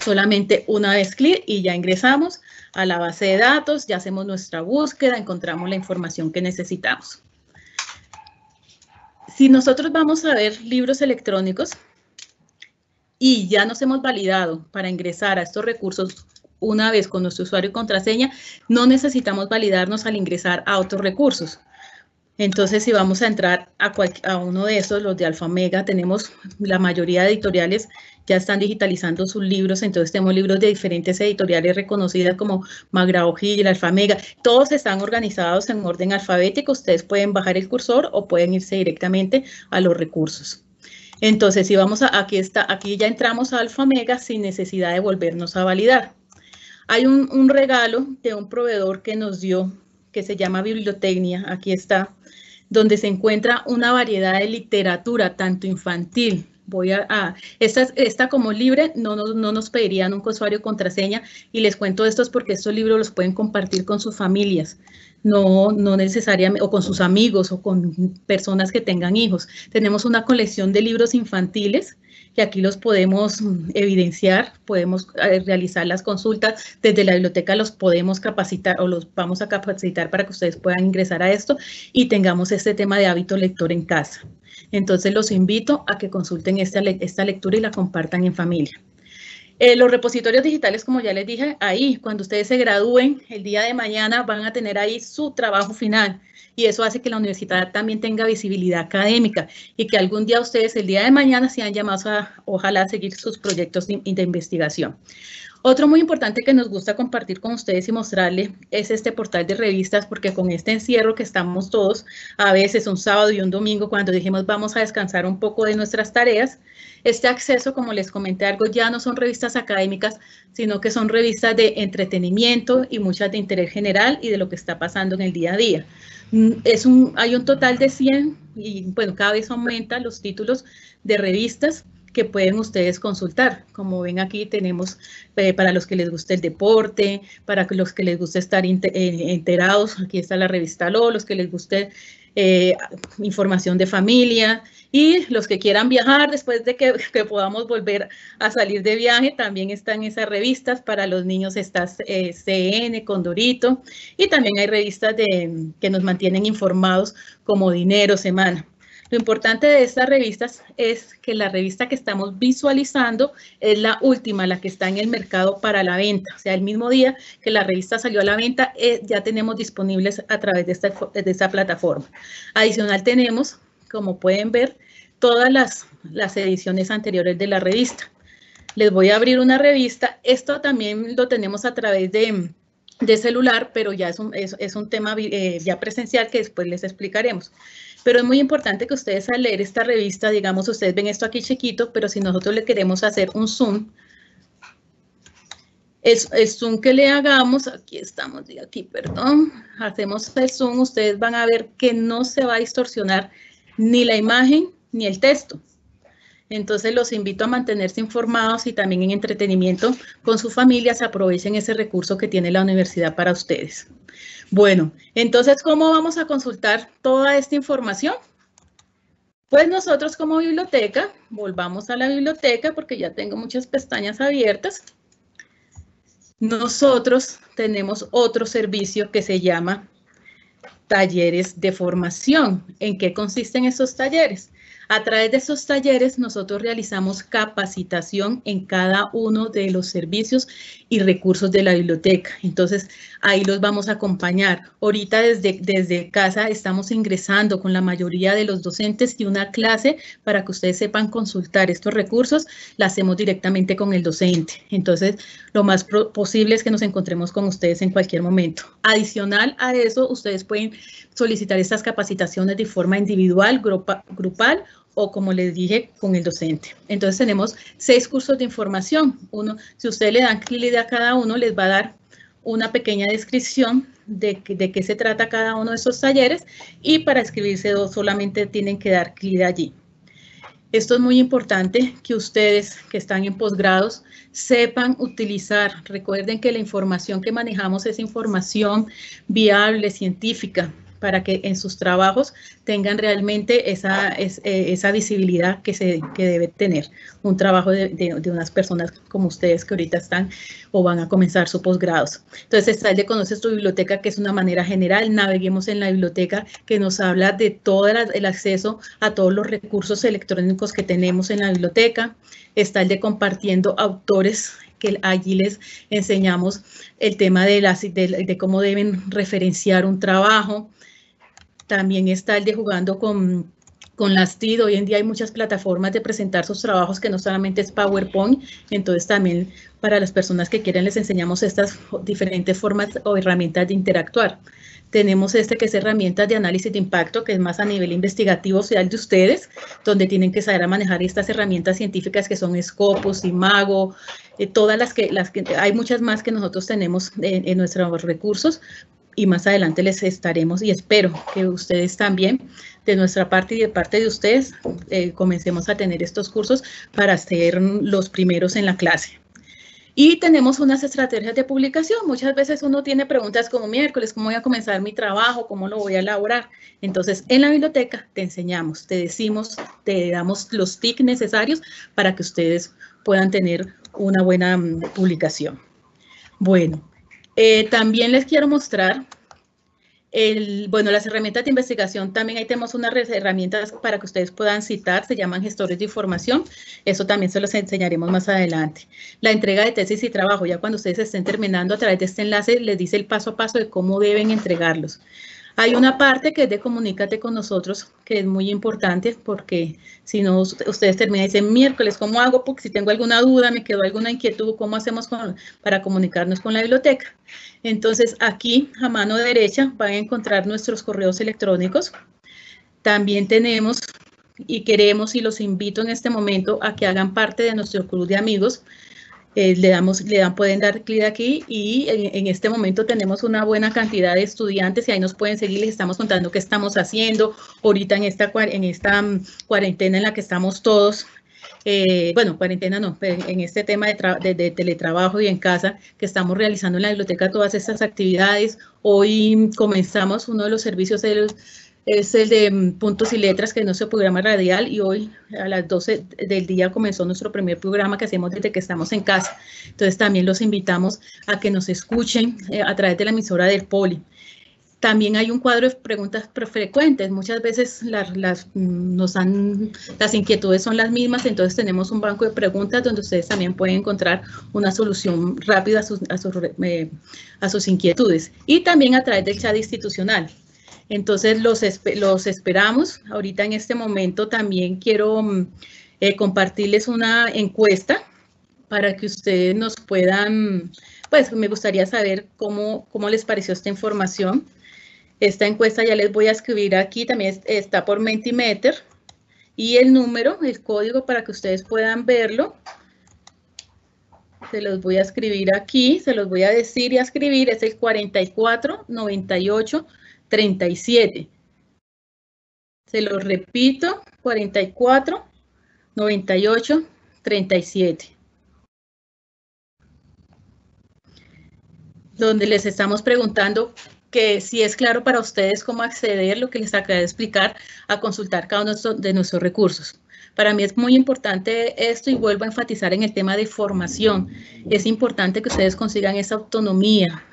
solamente una vez clic y ya ingresamos a la base de datos, ya hacemos nuestra búsqueda, encontramos la información que necesitamos. Si nosotros vamos a ver libros electrónicos y ya nos hemos validado para ingresar a estos recursos una vez con nuestro usuario y contraseña, no necesitamos validarnos al ingresar a otros recursos. Entonces, si vamos a entrar a, uno de esos, los de Alfa Mega, tenemos la mayoría de editoriales ya están digitalizando sus libros, entonces tenemos libros de diferentes editoriales reconocidas como Magrao Gil, Alfa Mega, todos están organizados en orden alfabético, ustedes pueden bajar el cursor o pueden irse directamente a los recursos. Entonces, si vamos a, aquí está, aquí ya entramos a Alfa Mega sin necesidad de volvernos a validar. Hay un, un regalo de un proveedor que nos dio, que se llama Bibliotecnia, aquí está, donde se encuentra una variedad de literatura, tanto infantil, voy a, esta, como libre, no, no, no, nos pedirían un usuario contraseña y les cuento estos porque estos libros los pueden compartir con sus familias, no, no necesariamente, o con sus amigos o con personas que tengan hijos. Tenemos una colección de libros infantiles que aquí los podemos evidenciar, podemos eh, realizar las consultas, desde la biblioteca los podemos capacitar o los vamos a capacitar para que ustedes puedan ingresar a esto y tengamos este tema de hábito lector en casa. Entonces los invito a que consulten esta, esta lectura y la compartan en familia. Eh, los repositorios digitales, como ya les dije, ahí, cuando ustedes se gradúen, el día de mañana van a tener ahí su trabajo final y eso hace que la universidad también tenga visibilidad académica y que algún día ustedes el día de mañana sean llamados a, ojalá, seguir sus proyectos de, de investigación. Otro muy importante que nos gusta compartir con ustedes y mostrarles es este portal de revistas, porque con este encierro que estamos todos, a veces un sábado y un domingo, cuando dijimos vamos a descansar un poco de nuestras tareas, este acceso, como les comenté algo, ya no son revistas académicas, sino que son revistas de entretenimiento y muchas de interés general y de lo que está pasando en el día a día. Mm, es un, hay un total de 100 y bueno, cada vez aumenta los títulos de revistas que pueden ustedes consultar. Como ven aquí tenemos eh, para los que les guste el deporte, para los que les guste estar eh, enterados, aquí está la revista LO, los que les guste eh, información de familia, y los que quieran viajar después de que, *laughs* que, podamos volver a salir de viaje, también están esas revistas. Para los niños está eh, CN, Condorito. Y también hay revistas de, que nos mantienen informados como Dinero, Semana. Lo importante de estas revistas es que la revista que estamos visualizando es la última, la que está en el mercado para la venta. O sea, el mismo día que la revista salió a la venta, eh, ya tenemos disponibles a través de esta, plataforma. Adicional tenemos como pueden ver, todas las, ediciones anteriores de la revista. Les voy a abrir una revista. Esto también lo tenemos a través de, celular, pero ya es un, es, es un tema eh, ya presencial que después les explicaremos. Pero es muy importante que ustedes al leer esta revista, digamos, ustedes ven esto aquí chiquito, pero si nosotros le queremos hacer un zoom, el, zoom que le hagamos, aquí estamos, aquí, perdón, hacemos el zoom, ustedes van a ver que no se va a distorsionar ni la imagen ni el texto. Entonces los invito a mantenerse informados y también en entretenimiento con sus familias aprovechen ese recurso que tiene la universidad para ustedes. Bueno, entonces, ¿cómo vamos a consultar toda esta información? Pues nosotros como biblioteca, volvamos a la biblioteca porque ya tengo muchas pestañas abiertas. Nosotros tenemos otro servicio que se llama talleres de formación. ¿En qué consisten esos talleres? A través de esos talleres nosotros realizamos capacitación en cada uno de los servicios y recursos de la biblioteca. Entonces, ahí los vamos a acompañar. Ahorita desde, desde casa estamos ingresando con la mayoría de los docentes y una clase para que ustedes sepan consultar estos recursos, la hacemos directamente con el docente. Entonces, lo más posible es que nos encontremos con ustedes en cualquier momento. Adicional a eso, ustedes pueden solicitar estas capacitaciones de forma individual, grupa, grupal o como les dije, con el docente. Entonces tenemos seis cursos de información. Uno, si ustedes le dan clic a cada uno, les va a dar una pequeña descripción de, qué se trata cada uno de esos talleres y para escribirse dos solamente tienen que dar clic allí. Esto es muy importante que ustedes que están en posgrados sepan utilizar. Recuerden que la información que manejamos es información viable, científica para que en sus trabajos tengan realmente esa, eh, esa visibilidad que, se, que debe tener un trabajo de, de, unas personas como ustedes que ahorita están o van a comenzar su posgrados. Entonces está el de Conoces tu biblioteca, que es una manera general. Naveguemos en la biblioteca, que nos habla de todo el acceso a todos los recursos electrónicos que tenemos en la biblioteca. Está el de Compartiendo autores que allí les enseñamos el tema de, las, de, de cómo deben referenciar un trabajo, también está el de jugando con, con las TID. Hoy en día hay muchas plataformas de presentar sus trabajos que no solamente es PowerPoint, entonces también para las personas que quieren les enseñamos estas diferentes formas o herramientas de interactuar. Tenemos este que es herramientas de análisis de impacto, que es más a nivel investigativo social de ustedes, donde tienen que saber manejar estas herramientas científicas que son Scopus, Imago, eh, todas las que, las que, hay muchas más que nosotros tenemos en, en nuestros recursos, y más adelante les estaremos y espero que ustedes también, de nuestra parte y de parte de ustedes, eh, comencemos a tener estos cursos para ser los primeros en la clase. Y tenemos unas estrategias de publicación. Muchas veces uno tiene preguntas como miércoles, ¿cómo voy a comenzar mi trabajo? ¿Cómo lo voy a elaborar? Entonces, en la biblioteca te enseñamos, te decimos, te damos los tips necesarios para que ustedes puedan tener una buena um, publicación. Bueno, eh, también les quiero mostrar, el, bueno, las herramientas de investigación. También ahí tenemos unas herramientas para que ustedes puedan citar, se llaman gestores de información. Eso también se los enseñaremos más adelante. La entrega de tesis y trabajo, ya cuando ustedes estén terminando a través de este enlace, les dice el paso a paso de cómo deben entregarlos. Hay una parte que es de comunícate con nosotros, que es muy importante porque si no, ustedes terminan y dicen miércoles, ¿cómo hago? Porque si tengo alguna duda, me quedó alguna inquietud, ¿cómo hacemos para comunicarnos con la biblioteca? Entonces, aquí a mano derecha van a encontrar nuestros correos electrónicos. También tenemos y queremos y los invito en este momento a que hagan parte de nuestro club de amigos eh, le damos, le dan, pueden dar clic aquí y en, este momento tenemos una buena cantidad de estudiantes y ahí nos pueden seguir, les estamos contando qué estamos haciendo ahorita en esta, en esta mm, cuarentena en la que estamos todos. Eh, bueno, cuarentena no, en este tema de, de, teletrabajo y en casa que estamos realizando en la biblioteca todas estas actividades. Hoy comenzamos uno de los servicios de los es el de mm, puntos y letras, que es nuestro programa radial, y hoy a las 12 del día comenzó nuestro primer programa que hacemos desde que estamos en casa. Entonces también los invitamos a que nos escuchen eh, a través de la emisora del Poli. También hay un cuadro de preguntas frecuentes. Muchas veces las, las, mm, nos han, las inquietudes son las mismas, entonces tenemos un banco de preguntas donde ustedes también pueden encontrar una solución rápida a sus, a sus, eh, a sus inquietudes. Y también a través del chat institucional. Entonces los, los esperamos. Ahorita en este momento también quiero mm, eh, compartirles una encuesta para que ustedes nos puedan, pues me gustaría saber cómo, cómo les pareció esta información. Esta encuesta ya les voy a escribir aquí, también está por Mentimeter. Y el número, el código para que ustedes puedan verlo. Se los voy a escribir aquí, se los voy a decir y a escribir, es el 4498 37. Se los repito, 44 98 37. Donde les estamos preguntando que si es claro para ustedes cómo acceder, lo que les acabo de explicar, a consultar cada uno de nuestros recursos. Para mí es muy importante esto y vuelvo a enfatizar en el tema de formación. Es importante que ustedes consigan esa autonomía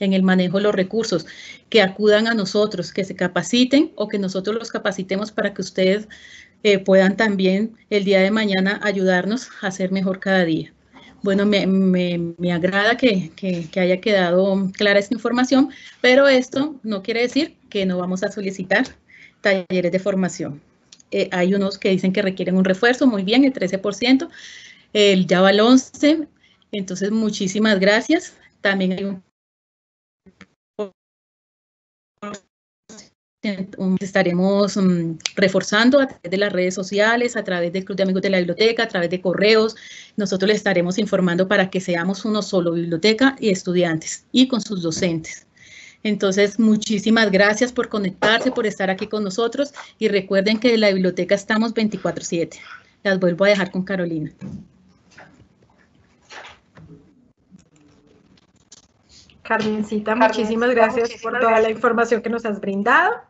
en el manejo de los recursos, que acudan a nosotros, que se capaciten o que nosotros los capacitemos para que ustedes eh, puedan también el día de mañana ayudarnos a ser mejor cada día. Bueno, me, me, agrada que, que, haya quedado clara esta información, pero esto no quiere decir que no vamos a solicitar talleres de formación. Eh, hay unos que dicen que requieren un refuerzo, muy bien, el 13%, el Java el 11%, entonces muchísimas gracias. También hay un estaremos mm, reforzando a través de las redes sociales, a través del Club de Amigos de la Biblioteca, a través de correos. Nosotros les estaremos informando para que seamos uno solo, biblioteca y estudiantes, y con sus docentes. Entonces, muchísimas gracias por conectarse, por estar aquí con nosotros, y recuerden que en la biblioteca estamos 24/7. Las vuelvo a dejar con Carolina. Carmencita, muchísimas gracias por toda la información que nos has brindado.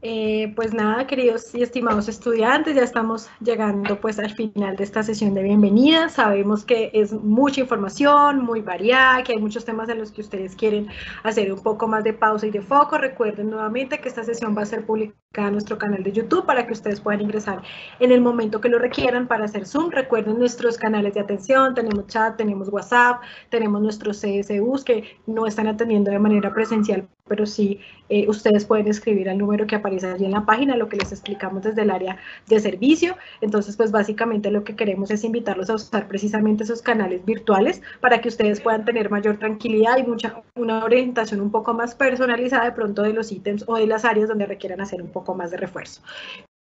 Eh, pues nada, queridos y estimados estudiantes, ya estamos llegando pues al final de esta sesión de bienvenida. Sabemos que es mucha información, muy variada, que hay muchos temas en los que ustedes quieren hacer un poco más de pausa y de foco. Recuerden nuevamente que esta sesión va a ser publicada en nuestro canal de YouTube para que ustedes puedan ingresar en el momento que lo requieran para hacer Zoom. Recuerden nuestros canales de atención, tenemos chat, tenemos WhatsApp, tenemos nuestros CSUs que no están atendiendo de manera presencial, pero sí eh, ustedes pueden escribir al número que aparece allí en la página, lo que les explicamos desde el área de servicio. Entonces, pues básicamente lo que queremos es invitarlos a usar precisamente esos canales virtuales para que ustedes puedan tener mayor tranquilidad y mucha, una orientación un poco más personalizada de pronto de los ítems o de las áreas donde requieran hacer un poco más de refuerzo.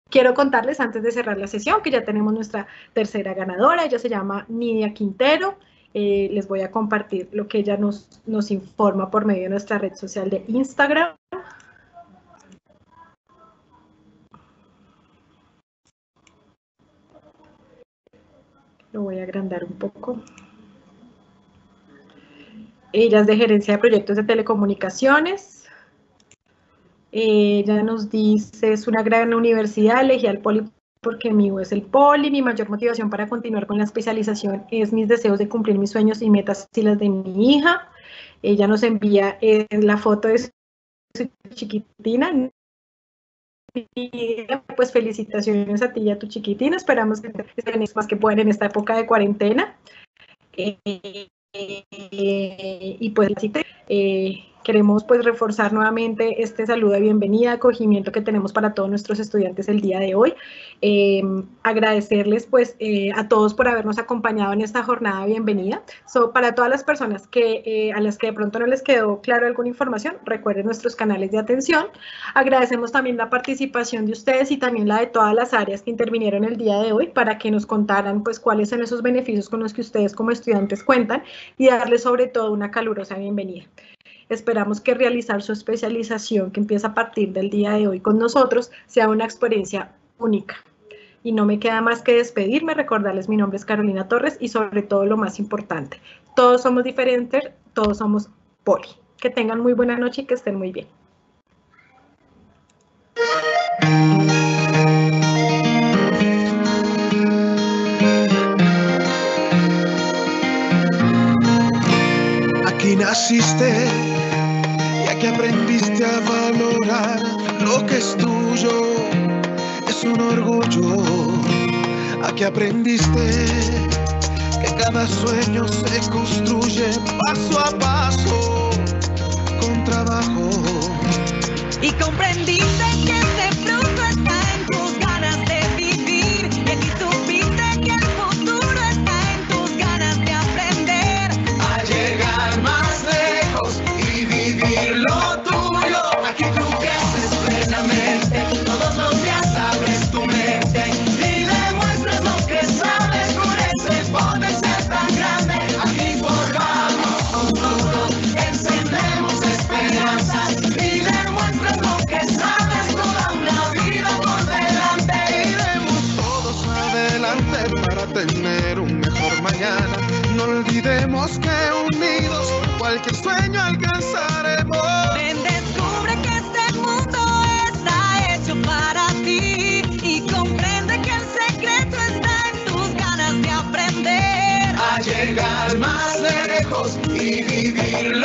Quiero contarles antes de cerrar la sesión que ya tenemos nuestra tercera ganadora, ella se llama Nidia Quintero. Eh, les voy a compartir lo que ella nos, nos informa por medio de nuestra red social de Instagram. Lo voy a agrandar un poco. Ella es de gerencia de proyectos de telecomunicaciones. Ella nos dice, es una gran universidad, elegí al Poli porque mi es el Poli, mi mayor motivación para continuar con la especialización es mis deseos de cumplir mis sueños y metas y las de mi hija. Ella nos envía eh, la foto de su chiquitina, pues felicitaciones a ti y a tu chiquitina. Esperamos que estén más que puedan en esta época de cuarentena. Eh, y pues eh, Queremos pues reforzar nuevamente este saludo de bienvenida, acogimiento que tenemos para todos nuestros estudiantes el día de hoy. Em, agradecerles pues eh, a todos por habernos acompañado en esta jornada de bienvenida. So, para todas las personas que eh, a las que de pronto no les quedó claro alguna información, recuerden nuestros canales de atención. Agradecemos también la participación de ustedes y también la de todas las áreas que intervinieron el día de hoy para que nos contaran pues cuáles son esos beneficios con los que ustedes como estudiantes cuentan y darles sobre todo una calurosa bienvenida. Esperamos que realizar su especialización, que empieza a partir del día de hoy con nosotros, sea una experiencia única. Y no me queda más que despedirme, recordarles mi nombre es Carolina Torres y sobre todo lo más importante, todos somos diferentes, todos somos poli. Que tengan muy buena noche y que estén muy bien. Aquí naciste aquí aprendiste a valorar lo que es tuyo. Es un orgullo. Aquí aprendiste que cada sueño se construye paso a paso con trabajo. Y comprendiste que ese olvidemos que unidos cualquier sueño alcanzaremos. Ven, descubre que este mundo está hecho para ti. Y comprende que el secreto está en tus ganas de aprender. a llegar más lejos y vivir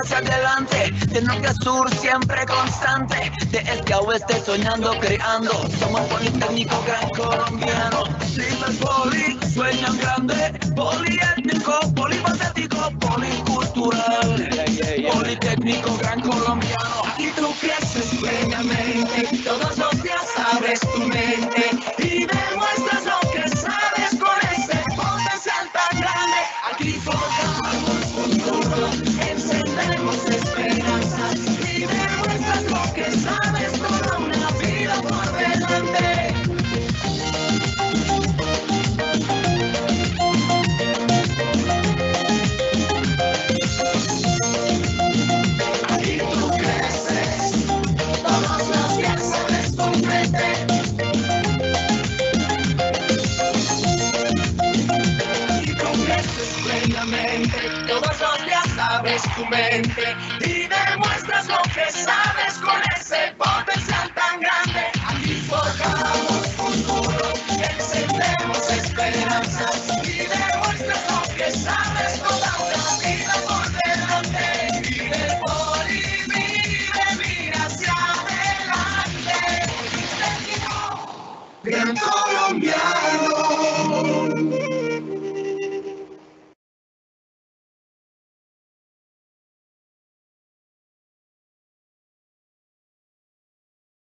hacia adelante, de norte a sur siempre constante, de este a oeste soñando, creando, somos Politécnico Gran Colombiano, Libre Poli, sueñan grande, poliétnico, polifacético, policultural, Politécnico Gran Colombiano. Aquí tú creces plenamente, todos los y demuestras lo que sabes con ese potencial tan grande. Aquí forjamos futuro, encendemos esperanzas y demuestras lo que sabes toda una vida por delante. Vive por y vive, mira hacia adelante. Colombiano.